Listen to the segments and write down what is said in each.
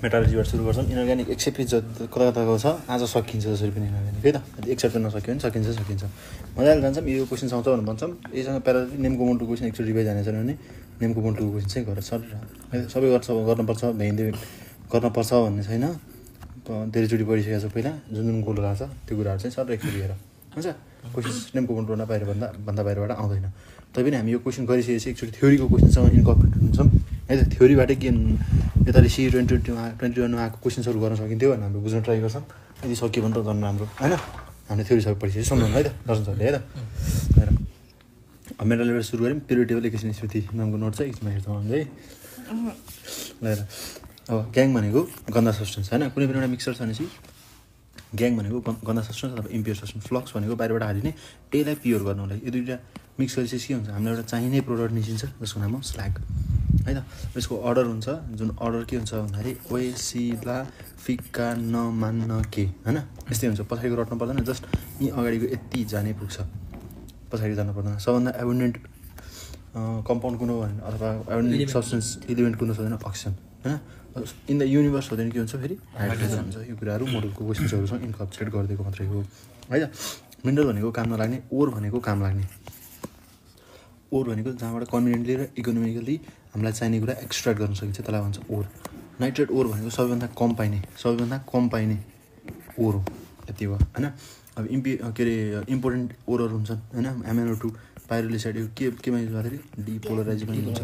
मेटालोजीबाट सुरु गर्छौँ। इनर्ग्यानिक एक सय पिस जति कता कताको छ आज सकिन्छ जसरी पनि इनर्ग्यानिक है त? एक सेट नसक्यो भने सकिन्छ सकिन्छ। मजाले जान्छौँ। यो क्वेसन आउँछ भनेर भन्छौँ। यसँग प्यारा नेमको मुन्टु क्वेसन एकचोटि रिभाइज हानेछ भने नेमको मुन्टुको क्वेसन चाहिँ गरेर सर सबै गर्छ गर्नुपर्छ भ्याइँदै गर्नुपर्छ भन्ने छैन। धेरैचोटि पढिसकेको छ पहिला। जुन जुन गोल रहेछ त्यो कुराहरू चाहिँ सर एकचोटि हेर हुन्छ? क्वेसन नेमको मुन्टुभन्दा बाहिर भन्दा भन्दा बाहिरबाट आउँदैन। तैपनि हामी यो क्वेसन गरिसकेपछि एकचोटि थ्योरीको क्वेसनसँग इन्कर्पोरेट हुन्छौँ। है त थ्योरीबाटै के यता सी ट्वेन्टी ट्वेन्टीमा ट्वेन्टी वानमा आएको क्वेसन्सहरू गर्न सकिन्थ्यो भनेर हामीले बुझ्न ट्राई गर्छौँ। यदि सक्यो भने त झन् राम्रो होइन? हामीले थ्योरी सबै पढिसकेपछि सम्झाउनु है त दर्शन सरले है त? मेरो लेभल सुरु गऱ्यौँ पिरियड टेबल एकैछिन स्मृति नामको नोट छ एकछिनमा हेर्छौँ हामीले है? ल अब ग्याङ भनेको गन्दा सब्सटेन्स होइन? कुनै पनि एउटा मिक्सर छ भनेपछि ग्याङ भनेको गन्दा सब्सटेन्स अथवा इम्प्योर सब्सटेन्स फ्लक्स भनेको बाहिरबाट हालिने त्यसलाई प्योर गर्नुलाई यो दुइटा मिक्स गरेपछि के हुन्छ? हामीलाई एउटा चाहिने प्रोडक्ट निस्किन्छ जसको नाम हो स्ल्याग है त? यसको अर्डर हुन्छ। जुन अर्डर के हुन्छ भन्दाखेरि ओएसिला फिक्का नमान्न के? होइन? यस्तै हुन्छ। पछाडिको रट्नु पर्दैन। जस्ट यहीँ अगाडिको यति जाने पुग्छ। पछाडि जानु पर्दैन। सबभन्दा एबुन्डेन्ट कम्पाउन्ड कुन हो भने अथवा एबुन्डेन्ट सब्सटेन्स इलिमेन्ट कुन छ भने अक्सिजन होइन? इन द युनिभर्स हो भने के हुन्छ फेरि? हाइड्रोजन हुन्छ। यो कुराहरू मोडलको क्वेसन्सहरूसँग इन्कपसेट गरिदिएको मात्रै हो। है त? मिनरल भनेको काम नलाग्ने ओर भनेको काम लाग्ने। ओर भनेको जहाँबाट कन्भिनियन्टली र इकोनोमिकली हामीलाई चाहिने कुरा एक्सट्र्याक्ट गर्न सकिन्छ त्यसलाई भन्छ ओर। नाइट्रेट ओर भनेको सबैभन्दा कम पाइने सबैभन्दा कम पाइने ओर हो यति हो होइन? अब इम्पि के अरे इम्पोर्टेन्ट ओरहरू हुन्छन् होइन? एमएनओ टू पाइरोलिसाइड यो के केमा युज गर्दाखेरि डिपोलराइज पनि हुन्छ।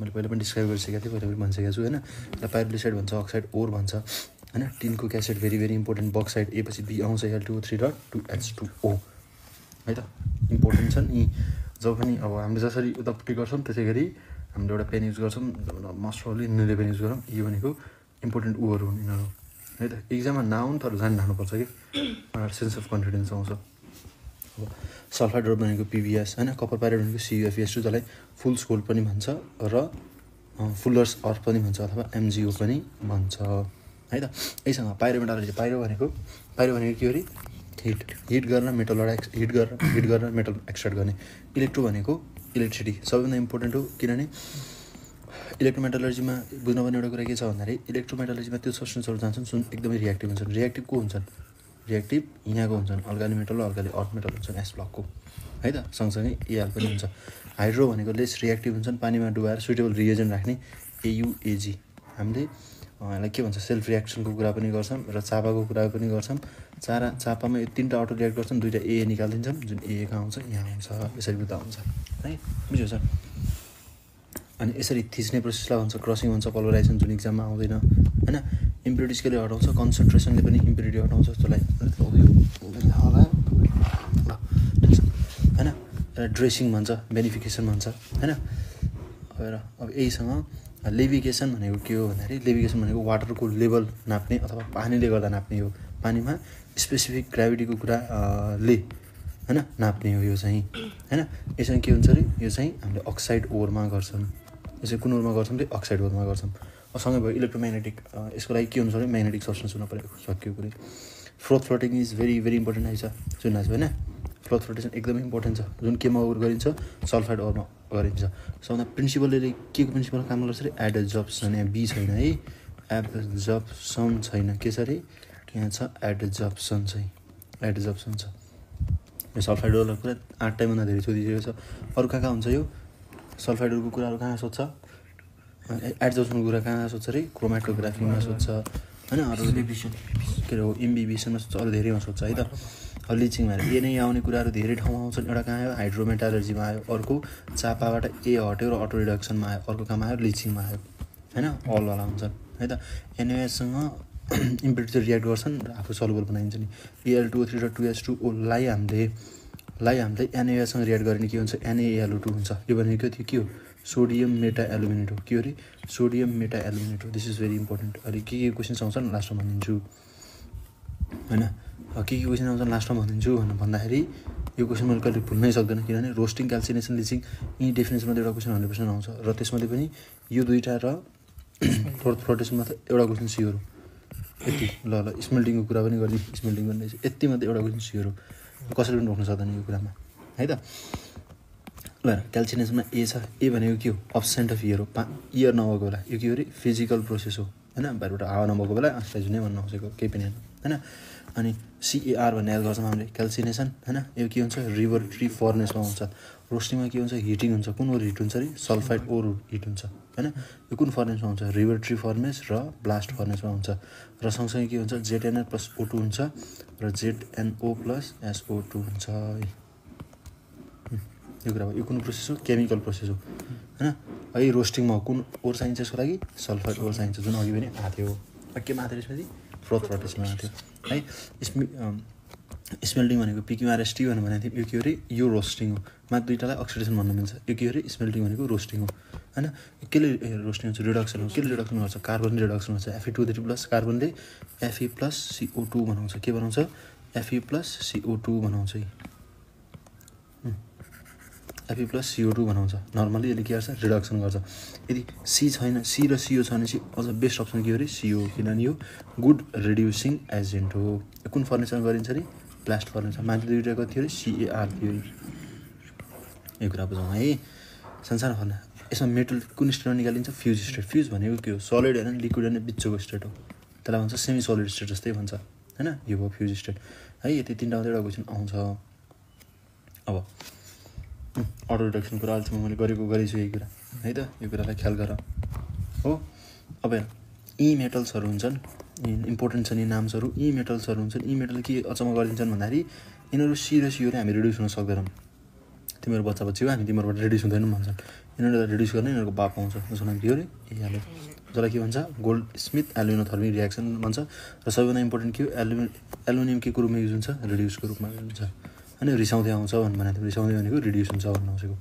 मैले पहिला पनि डिस्क्राइब गरिसकेको थिएँ पहिला पनि भनिसकेको छु होइन? त्यसलाई पाइरोलिसाइड भन्छ अक्साइड ओर भन्छ होइन? टिनको cassette very very important bauxite एपछि बी आउँछ एल टू थ्री र टु एच टू ओ है त? इम्पोर्टेन्ट छन् यी जब पनि अब हामीले जसरी उतापट्टि गर्छौँ त्यसै गरी हामीले एउटा पेन युज गर्छौँ प्रब्लली यिनीहरूले पेन युज गरौँ यो भनेको इम्पोर्टेन्ट ऊहरू हुन् यिनीहरू। है त? इक्जाममा नआउनु तर जान राख्नुपर्छ कि? सेन्स अफ कन्फिडेन्स आउँछ। अब सल्फाइडहरू भनेको पिबिएस होइन? कपर पाइरेट भनेको सियुएफएस टू जसलाई फुल स्कोल पनि भन्छ र फुलर्स अर्थ पनि भन्छ अथवा एमजिओ पनि भन्छ। है त? यहीसँग पाइरोमेटालोजी पाइरो भनेको पाइरो भनेको के अरे? हिट हिट गरेर मेटलबाट एक्स हिट गरेर हिट गरेर मेटल एक्सट्र्याक्ट गर्ने। इलेक्ट्रो भनेको इलेक्ट्रिसिटी सबैभन्दा इम्पोर्टेन्ट हो किनभने इलेक्ट्रोमेटालोजीमा बुझ्नुपर्ने एउटा कुरा के छ भन्दाखेरि इलेक्ट्रोमेटालोजीमा त्यो सब्सटेन्सहरू जान्छन् जुन एकदमै रियाक्टिभ हुन्छन्। रियाक्टिभ को हुन्छन्? रियाक्टिभ यहाँको हुन्छन्। अल्काली मेटल र अल्काली अर्थ मेटल हुन्छन् एस ब्लकको है त? सँगसँगै एआर पनि हुन्छ। हाइड्रो भनेको लेस रियाक्टिभ हुन्छन् पानीमा डुबाएर सुइटेबल रिएजेन्ट राख्ने एयुएजी हामीले यसलाई के भन्छ? सेल्फ रियाक्सनको कुरा पनि गर्छौँ र चापाको कुरा पनि गर्छौँ। चारा चापामा यो तिनवटा अटो रियाक्ट गर्छन् दुइटा ए निकालिदिन्छौँ जुन ए कहाँ आउँछ यहाँ आउँछ यसरी बुझ्दा हुन्छ है? बुझ्यो सर? अनि यसरी थिच्ने प्रोसेसलाई भन्छ क्रसिङ भन्छ पलराइजेसन जुन इक्जाममा आउँदैन होइन? इम्प्युरिटिज कसले हटाउँछ कन्सन्ट्रेसनले पनि इम्प्युरिटी हटाउँछ जसलाई। होला होइन ड्रेसिङ भन्छ बेनिफिकेसन भन्छ होइन? अब अब यहीसँग लेभिगेसन भनेको के हो भन्दाखेरि लेभिगेसन भनेको वाटरको लेभल नाप्ने अथवा पानीले गर्दा नाप्ने हो। पानीमा स्पेसिफिक ग्राभिटीको कुरा ले होइन नाप्ने हो यो चाहिँ। होइन यसमा के हुन्छ अरे यो चाहिँ हामीले अक्साइड ओरमा गर्छौँ। यसरी कुन ओरमा गर्छौँ त्यो अक्साइड ओरमा गर्छौँ। सँगै भयो इलेक्ट्रोम्याग्नेटिक यसको लागि के हुन्छ भने म्याग्नेटिक सब्सटेन्स हुनु पऱ्यो सक्यो कुरै froth floating is very very important आइछ जुन होइन? फ्लोथ फ्लोटेसन एकदमै इम्पोर्टेन्ट छ। जुन केमा गरिन्छ सल्फाइड ओरमा गरिन्छ। सबभन्दा प्रिन्सिपलले के को प्रिन्सिपल काम गर्छ अरे? एडजप्सन यहाँ बी छैन है। एडजप्सन छैन। के छ अरे? यहाँ छ एडजप्सन चाहिँ। एडजप्सन छ। यो सल्फाइड ओरलाई पुरा आठ टाइमभन्दा धेरै सोधिसकेको छ। अरू कहाँ कहाँ हुन्छ यो? सल्फाइडहरूको कुराहरू कहाँ सोध्छ? एडजप्सनको कुरा कहाँ सोध्छ अरे? क्रोमाटोग्राफीमा सोध्छ। होइन अरू के अरे इम्बिबिसनमा सोध्छ। अरू धेरैमा सोध्छ है त। लिचिङमा ए नै आउने कुराहरू धेरै ठाउँमा आउँछन्। एउटा कहाँ आयो? हाइड्रोमेटालर्जीमा आयो। अर्को चापाबाट ए हट्यो र अटो रिडक्सनमा आयो। अर्को कहाँमा आयो? लिचिङमा आयो। होइन? अलवाला हुन्छन्। है त। एनएससँग इम्पेरिटी रियाक्ट गर्छन् र आफू सलुबल बनाइन्छ नि। एएल टू थ्री र टु एस टू ओलाई हामीले लाई हामीले एनएसँग रियाक्ट गर्ने के हुन्छ? एनएएलओ टू हुन्छ। यो भनेको त्यो के हो? सोडियम मेटा एलुमिनेट हो। के अरे सोडियम मेटा एलुमिनेट हो। दिस इज भेरी इम्पोर्टेन्ट अहिले के के क्वेसन्स आउँछन्? लास्टमा भनिदिन्छु। होइन? के के क्वेसन आउँछन्? लास्टमा भनिदिन्छु भनेर भन्दाखेरि यो क्वेसन मैले कहिले भुल्नै सक्दैन किनभने रोस्टिङ क्याल्सिनेसन लिचिङ यी डेफिनेसनमा एउटा क्वेसन हन्ड्रेड पर्सेन्ट आउँछ। र त्यसमध्ये पनि यो दुइटा र फ्लोट फ्लोटेसनमा एउटा क्वेसन सियोर हो। यति। ल ल स्मेल्टिङको कुरा पनि गरिदिउँ स्मेल्टिङ भन्ने यति मात्रै एउटा क्वेसन सियोर हो कसैले पनि रोक्न सक्दैन यो कुरामा। है त? ल क्याल्सिनेसनमा ए छ। ए भनेको के हो? अब्सेन्ट अफ इयर हो। पा इयर नभएको होला। यो के हो अरे फिजिकल प्रोसेस हो। होइन? बाहिरबाट हावा नभएको बेला आँसलाई जुनै भन्नु खोजेको केही पनि होइन। होइन? अनि सिएआर भन्ने याद गर्छौँ हामीले क्याल्सिनेसन होइन? यो के हुन्छ? रिभर ट्री फर्नेसमा हुन्छ। रोस्टिङमा के हुन्छ? हिटिङ हुन्छ। कुन ओर हिट हुन्छ अरे? सल्फाइड ओर हिट हुन्छ होइन? यो कुन फर्नेसमा हुन्छ? रिभर ट्री फर्नेस र ब्लास्ट फर्नेसमा हुन्छ। र सँगसँगै के हुन्छ? जेडएनआर प्लस ओ हुन्छ र जेडएनओ प्लस एसओ टू हुन्छ। यो कुरा यो कुन प्रोसेस हो? केमिकल प्रोसेस हो होइन? है रोस्टिङमा कुन ओर चाहिन्छ यसको लागि? सल्फर ओर चाहिन्छ। जुन अघि पनि आएको थियो। केमा आएको थियो यसपछि आएको थियो। है स्मि स्मेल्टिङ भनेको पिक्युआरएसटी भनेर भनेको हो अरे यो रोस्टिङ हो। मा दुइटालाई अक्सिडेसन भन्न मिल्छ। यो के हो अरे स्मेल्टिङ भनेको रोस्टिङ हो। होइन? केले रोस्टिङ हुन्छ? रिडक्सन हो। केले रिडक्सन गर्छ? कार्बन रिडक्सन हुन्छ एफई टू थ्री प्लस कार्बनले एफई प्लस सिओ टू बनाउँछ। के बनाउँछ? एफई प्लस सिओ टू बनाउँछ है। एफी प्लस सिओ टू बनाउँछ। नर्मली यसले के गर्छ? रिडक्सन गर्छ। यदि सी छैन सी र सिओ छ भने चाहिँ अझ बेस्ट अप्सन के अरे सिओ किनभने यो गुड रिड्युसिङ एजेन्ट हो। कुन फर्नेसरमा गरिन्छ अरे ब्लास्ट फर्नेसर माथि दुइटा कति थियो अरे सिएआर थियो यो कुरा बुझौँ है। संसार फर्ने यसमा मेटल कुन स्टेटमा निकालिन्छ? फ्युज स्टेट फ्युज भनेको के हो? सलिड होइन लिक्विड होइन बिचको स्टेट हो। त्यसलाई भन्छ सेमी सलिड स्टेट जस्तै भन्छ होइन? यो भयो फ्युज स्टेट है यति तिनवटा मात्रै एउटा क्वेसन आउँछ। अब अटो रिडक्सन कुरा अहिलेसम्म मैले गरेको गरेछु यही कुरा। है त यो कुरालाई ख्याल गर। हो? अब यी मेटल्सहरू हुन्छन्। इम्पोर्टेन्ट छन् यी नाम्सहरू यी मेटल्सहरू हुन्छन् यी मेटल के अचम्म गरिदिन्छन् भन्दाखेरि यिनीहरू सी र सिओले हामी रिड्युस हुन सक्दैनौँ। तिमीहरू बच्चा बच्ची हो हामी तिमीहरूबाट रिड्युस हुँदैनौँ भन्छन्। यिनीहरूलाई रिड्युस गर्ने यिनीहरूको बाप आउँछ। जसको नाम के हो अरे? ए हाल्यो जसलाई के भन्छ? गोल्ड स्मिथ एल्युमिनोथर्मिक रियाक्सन भन्छ। र सबैभन्दा इम्पोर्टेन्ट के हो? एल्युमि एल्युमिनियम के को रूपमा युज हुन्छ रिड्युसको रूपमा युज हुन्छ। होइन रिसाउँदै आउँछ भन्नु थियो रिसाउँदै भनेको रिड्युस हुन्छ भन्नु आउँछेको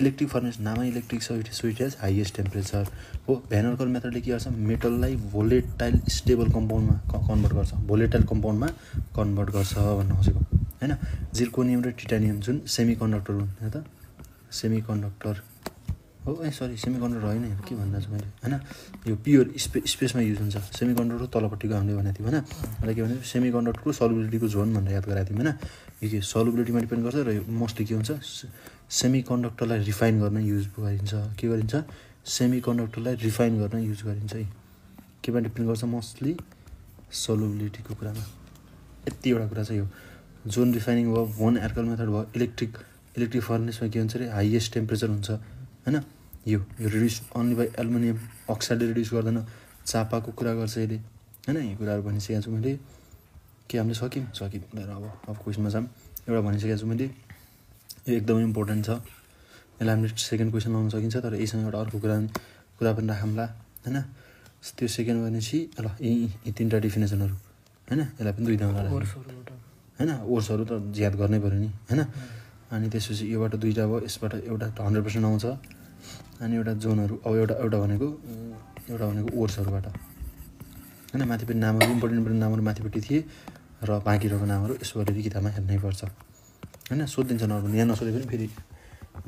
इलेक्ट्रिक फर्नेस नामै electric it sweet as highest temperature हो। भ्यानरकल मेथडले के गर्छ? मेटललाई भोलेटाइल स्टेबल कम्पाउन्डमा कन्भर्ट गर्छ। भोलेटाइल कम्पाउन्डमा कन्भर्ट गर्छ भन्नु खोजेको होइन? जिर्कोनियम र टिटानियम जुन सेमी कन्डक्टर हुन् त? सेमी कन्डक्टर हो ए सरी सेमी कन्डक्टर होइन के भन्दा छु मैले होइन? यो प्योर स्पे स्पेसमा युज हुन्छ। सेमी कन्डक्टर तलपट्टिको हामीले भनेको थियौँ होइन? र के भने सेमी कन्डक्टरको सलुबिलिटीको झोन भनेर याद गराएको थियौँ होइन? यो के सलुबिलिटीमा डिपेन्ड गर्छ र यो मोस्टली के हुन्छ सेमी कन्डक्टरलाई रिफाइन गर्न युज गरिन्छ। के गरिन्छ? सेमी कन्डक्टरलाई रिफाइन गर्न युज गरिन्छ है? केमा डिपेन्ड गर्छ मोस्टली सलुबिलिटीको कुरामा। यतिवटा कुरा छ यो जोन रिफाइनिङ भयो भोन एर्कल मेथड भयो इलेक्ट्रिक इलेक्ट्रिक फर्नेसमा के हुन्छ अरे हाइएस्ट टेम्परेचर हुन्छ होइन? यो। यो रिड्युस अन्ली बाई एल्युमिनियम अक्साइडले रिड्युस गर्दैन चापाको कुरा गर्छ यसले। होइन यो कुराहरू भनिसकेको छु मैले। के हामीले सक्यौँ? सक्यौँ भनेर अब अब क्वेसनमा जाऊँ। एउटा भनिसकेको छु मैले। यो एकदमै इम्पोर्टेन्ट छ। यसलाई हामीले सेकेन्ड क्वेसन लाउन सकिन्छ तर यसँग एउटा अर्को कुरा कुरा पनि राखौँला। होइन त्यो सेकेन्ड भनेपछि ल यी यी तिनवटा डिफिनेसनहरू होइन यसलाई पनि दुईवटा होइन ओर्सहरू त ज्याद गर्नै पऱ्यो नि। होइन अनि त्यसपछि योबाट दुईवटा भयो यसबाट एउटा हन्ड्रेड पर्सेन्ट आउँछ। अनि एउटा जोनहरू अब एउटा एउटा भनेको एउटा भनेको ओर्सहरूबाट होइन माथिपट्टि नामहरू इम्पोर्टेन्ट इम्पोर्टेन्ट नामहरू माथिपट्टि थिए र बाँकी रहेको नामहरू यसो गरेर किताबमा हेर्नै पर्छ। होइन सोधिदिन्छ नर्मल यहाँ नसोधे पनि फेरि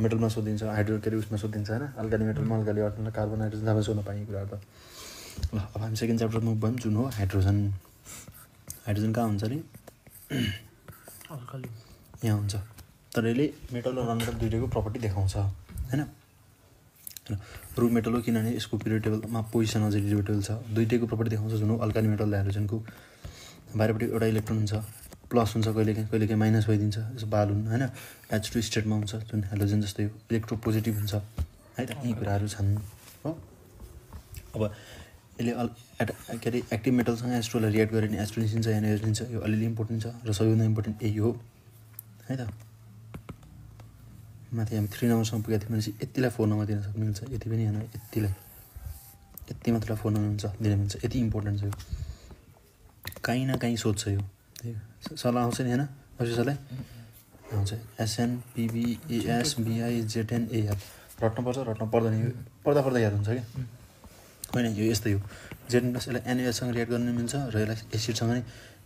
मेटलमा सोधिन्छ हाइड्रो के अरे उसमा सोधिन्छ होइन? अल्काली मेटलमा अल्काली अर्थमा कार्बन हाइड्रोजन तपाईँ सोध्न पाइने कुराहरू त। ल अब हामी सेकेन्ड च्याप्टरमा भयौँ जुन हो हाइड्रोजन। हाइड्रोजन कहाँ हुन्छ अरे यहाँ हुन्छ। तर यसले मेटल र नन मेटल दुइटैको प्रपर्टी देखाउँछ। होइन? रु मेटल हो किनभने यसको पिरियड टेबलमा पोजिसन अझै डिबेटेबल छ। दुइटैको प्रपर्टी देखाउँछ जुन अल्काली मेटल हाइड्रोजनको बाहिरपट्टि एउटा इलेक्ट्रोन हुन्छ। प्लस हुन्छ कहिले काहीँ कहिले काहीँ माइनस भइदिन्छ। जस्तो बालुन होइन? एच टू स्टेटमा हुन्छ जुन हाइड्रोजन जस्तै हो। इलेक्ट्रो पोजिटिभ हुन्छ। है त? यी कुराहरू छन्। हो? अब यसले अल एट के अरे एक्टिभ मेटलसँग एस्ट्रोलाई रियाक्ट गरेर एस्ट्रो निस्किन्छ एनर्जी निस्किन्छ। यो अलिअलि इम्पोर्टेन्ट छ र सबैभन्दा इम्पोर्टेन्ट यही हो। है त? माथि हामी थ्री नम्बरसम्म पुगेको थियौँ भनेपछि यतिलाई फोर नम्बर दिन सक्नु मिल्छ यति पनि होइन यतिलाई यति मात्रलाई फोर नम्बर हुन्छ दिन मिल्छ यति इम्पोर्टेन्ट छ यो काहीँ न काहीँ सोध्छ यो सल्लाह आउँछ नि होइन कसैलाई आउँछ एसएन पिबिएस बिआई जेटेन एआर रट्नुपर्छ रट्नु पर्दैन यो पढ्दा पढ्दा याद हुन्छ क्या होइन यो यस्तै हो जेटेन प्लस यसलाई एनएससँग रियाक्ट गर्न मिल्छ र यसलाई एसिडसँग नै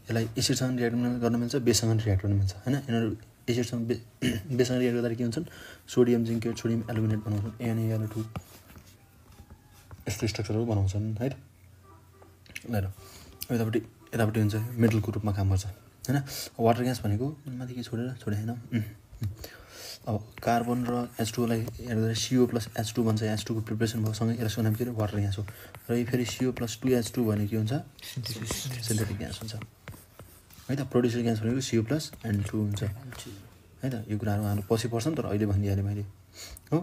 यसलाई एसिडसँग रियाक्ट गर्न मिल्छ बेससँग रियाक्ट गर्न मिल्छ होइन यिनीहरू एसिडसँग बे बेसँग रियाक्ट गर्दा के हुन्छन्? सोडियम जिङ्क सोडियम एलुमिनेट बनाउँछन्। एनएल टू यस्तो स्ट्रक्चरहरू बनाउँछन् है त ल यतापट्टि यतापट्टि हुन्छ मेटलको रूपमा काम गर्छ होइन? वाटर ग्यास भनेको माथि के छोडेर छोडे होइन? अब कार्बन र एच टूलाई हेर्दा सिओ प्लस एच टू भन्छ। एच टूको प्रिपरेसन भयो सँगै यसको नाम के अरे? वाटर ग्यास हो। र यो फेरि CO plus two H two भने के हुन्छ? सिन्थेटिक ग्यास हुन्छ। है त? प्रोड्युसर ग्यास भनेको सिओ प्लस एन्ड टू हुन्छ। है त? यो कुराहरू हाम्रो पछि पर्छ नि तर अहिले भनिदिइहालेँ मैले। हो?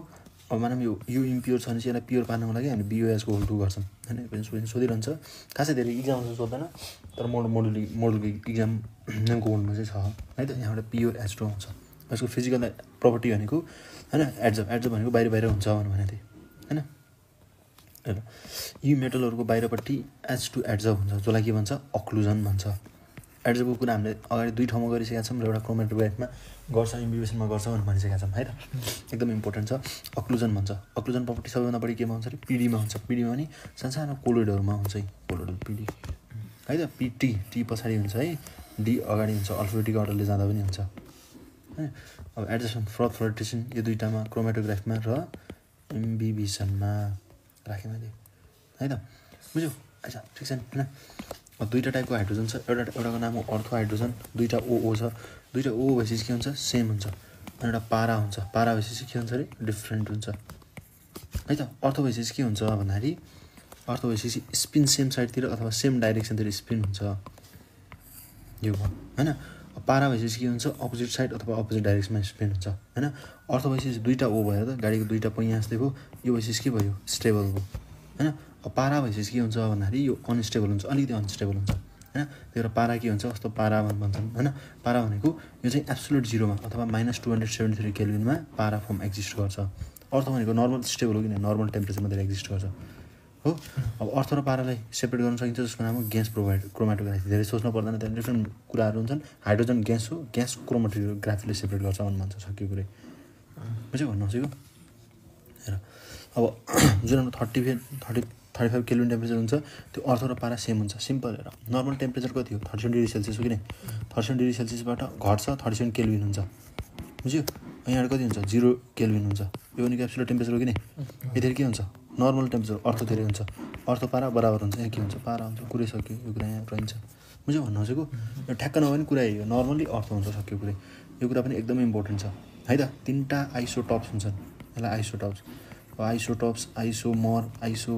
अब मानौँ यो यो इम्प्योर छ भने चाहिँ यसलाई प्योर पार्नको लागि हामी बिओएसको होल टू गर्छौँ। होइन? सोधिरहन्छ। खासै धेरै इक्जामहरू सोध्दैन तर मोडल मोडल मोडलको इक्जाम नेमको होल्डमा चाहिँ छ। है त? यहाँबाट एच टू आउँछ यसको फिजिकल प्रपर्टी भनेको होइन? एड्जब एड्जब भनेको बाहिर बाहिर हुन्छ भने थिएँ। होइन? यी मेटलहरूको बाहिरपट्टि एच टू एड्जब हुन्छ जसलाई के भन्छ? अक्लुजन भन्छ। एड्जबको कुरा हामीले अगाडि दुई ठाउँमा गरिसकेका छौँ र एउटा क्रोमेटोग्राफमा गर्छ इम्बिबेसनमा गर्छ भनेर भनिसकेका छौँ है त? एकदम इम्पोर्टेन्ट छ। अक्लुजन भन्छ। अक्लुजन प्रपर्टी सबैभन्दा बढी केमा हुन्छ अरे? पिडीमा हुन्छ। पिडीमा भने सानसानो कोलोइडहरूमा हुन्छ है। कोलोइड पिडी है त? पिटी टी पछाडि हुन्छ है। डी अगाडि हुन्छ। अल्फाबेटिक अर्डरले जाँदा पनि हुन्छ। है? अब एडजस्टमेन्ट फ्रड फ्लटेसन यो दुइटामा क्रोमेटोग्राफमा र इम्बिबिसनमा राखेँ मैले। है त? बुझ्यो? अच्छा ठिक छ होइन दुईवटा टाइपको हाइड्रोजन छ एउटा एउटाको नाम हो अर्थो हाइड्रोजन दुईवटा ओओ छ। दुईवटा ओ भएपछि के हुन्छ? सेम हुन्छ। अनि एउटा पारा हुन्छ। पारा भएपछि के हुन्छ अरे डिफ्रेन्ट हुन्छ। है त? अर्थ भएपछि के हुन्छ भन्दाखेरि अर्थ भएपछि स्पिन सेम साइडतिर अथवा सेम डाइरेक्सनतिर स्पिन हुन्छ। यो भयो होइन? पारा भएपछि के हुन्छ? अपोजिट साइड अथवा अपोजिट डाइरेक्सनमा स्पिन हुन्छ। होइन? अर्थ भएपछि दुईवटा ओ भयो त? गाडीको दुईवटा पहिँ जस्तै भयो। यो भएपछि के भयो? स्टेबल भयो। होइन? पारा भएपछि के हुन्छ भन्दाखेरि यो अनस्टेबल हुन्छ अलिकति अनस्टेबल हुन्छ होइन? त्यही भएर पारा के हुन्छ जस्तो पारा भन्छन् होइन? पारा भनेको यो चाहिँ एब्सोल्युट जिरोमा अथवा minus two hundred seventy three केल्भिनमा पारा फर्म एक्जिस्ट गर्छ। अर्थ भनेको नर्मल स्टेबल हो किन? नर्मल टेम्परेचरमा धेरै एक्जिस्ट गर्छ। हो? अब अर्थ र पारालाई सेपरेट गर्न सकिन्छ जसको नाम हो ग्यास प्रोभाइड क्रोमाटोग्राफी धेरै सोच्नु पर्दैन त्यहाँ डिफ्रेन्ट कुराहरू हुन्छन्। हाइड्रोजन ग्यास हो ग्यास क्रोमाटोग्राफीले सेपरेट गर्छ भन्नु भन्छ सक्यो कुरै। बुझ्यो भन्नु खोजेको हेर। अब जुन हाम्रो thirty thirty thirty five kelvin temperature हुन्छ त्यो अर्थ र पारा सेम हुन्छ सिम्पल हेर नर्मल टेम्परेचर कति हो? थर्टी सेभेन डिग्री सेल्सियस हो कि नै? थर्टी सेभेन डिग्री सेल्सियसबाट घट्छ थर्टी सेभेन केल्भिन हुन्छ। बुझ्यो? यहाँ कति हुन्छ? जिरो केल्भिन हुन्छ। यो भनेको एब्सोल्युट टेम्परेचर हो कि नै? यतिखेर के हुन्छ? नर्मल टेम्परेचर अर्थ धेरै हुन्छ। अर्थ पारा बराबर हुन्छ। यहाँ के हुन्छ? पारा हुन्छ कुरै सक्यो यो कुरा यहाँ रहन्छ। बुझ्यो भन्नु खोजेको? यो ठ्याक्क नभए पनि कुरा यो नर्मली अर्थ हुन्छ सक्यो कुरै। यो कुरा पनि एकदमै इम्पोर्टेन्ट छ। है त? तिनवटा आइसोटप्स हुन्छन्। यसलाई isotopes isotopes isomer iso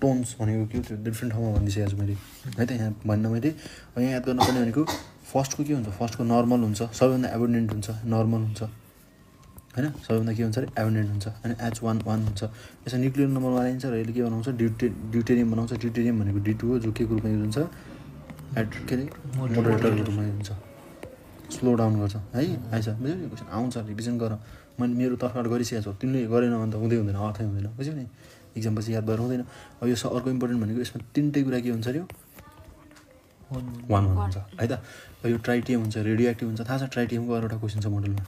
tones भनेको के हो त्यो डिफ्रेन्ट ठाउँमा भनिदिइसकेको छु मैले। है त यहाँ भन्न मैले। यहाँ याद गर्नुपर्ने भनेको फर्स्टको के हुन्छ? फर्स्टको नर्मल हुन्छ। सबैभन्दा एबोन्डेन्ट हुन्छ। नर्मल हुन्छ। होइन? सबैभन्दा के हुन्छ अरे? एबोन्डेन्ट हुन्छ। होइन एच वान वान हुन्छ। यसमा न्युक्लियर नम्बर बनाइन्छ र यसले के बनाउँछ? ड्युटे ड्युटेरियम बनाउँछ। ड्युटेरियम भनेको डी टू हो जो के रूपमा युज हुन्छ? एट के अरे? मोडरेटरको रूपमा युज हुन्छ। स्लो डाउन गर्छ। है? आइस बुझ्यौ नि क्वेसन आउँछ रिभिजन गर। मैले मेरो तर्फबाट गरिसकेको छु। तिमीले गरेन भने त हुँदै हुँदैन अर्थै हुँदैन। बुझ्यौ नि? इक्जाम पछि याद भएर हुँदैन। अब यो अर्को इम्पोर्टेन्ट भनेको यसमा तिनटै कुरा के हुन्छ अरे वान वान हुन्छ। है त? यो ट्राइटियम हुन्छ रेडियो एक्टिभ हुन्छ थाहा छ ट्राइटियमको अरूवटा क्वेसन छ मोडलमा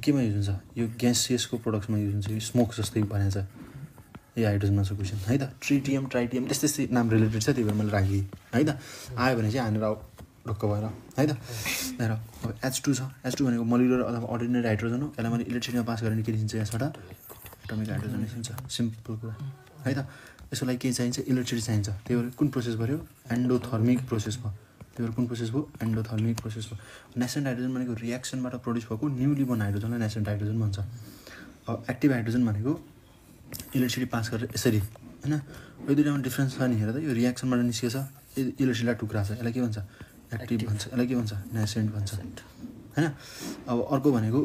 केमा युज हुन्छ? यो ग्यासियसको प्रडक्ट्समा युज हुन्छ यो स्मोक जस्तै भनेको छ ए हाइड्रोजनमा छ क्वेसन है त? ट्रिटियम ट्राइटियम त्यस्तै त्यस्तै नाम रिलेटेड छ त्यही भएर मैले राखेँ है त? आयो भने चाहिँ हानेर ढुक्क भएर है त? हेर अब एच टू छ। एच टू भनेको मलिकुलर अथवा अर्डिनेरी हाइड्रोजन हो। यसलाई मैले इलेक्ट्रिकमा पास गरेर के यसबाट? एटमिक हाइड्रोजन निस्किन्छ सिम्पल कुरा। है त? यसको लागि के चाहिन्छ? इलेक्ट्रिसिटी चाहिन्छ। त्यही भएर कुन प्रोसेस भयो? एन्डोथर्मिक प्रोसेस भयो। त्यही भएर कुन प्रोसेस भयो? एन्डोथर्मिक प्रोसेस भयो। नेसेन्ट हाइड्रोजन भनेको रियाक्सनबाट प्रड्युस भएको न्युली बन हाइड्रोजनलाई नेसेन्ट हाइड्रोजन भन्छ। अब एक्टिभ हाइड्रोजन भनेको इलेक्ट्रिसिटी पास गरेर यसरी होइन? यो दुइटामा डिफ्रेन्स छ नि हेर त। यो रियाक्सनबाट निस्केछ इलेक्ट्रिसीलाई टुक्रा छ यसलाई के भन्छ? एक्टिभ भन्छ यसलाई के भन्छ। नेसेन्ट भन्छ होइन? अब अर्को भनेको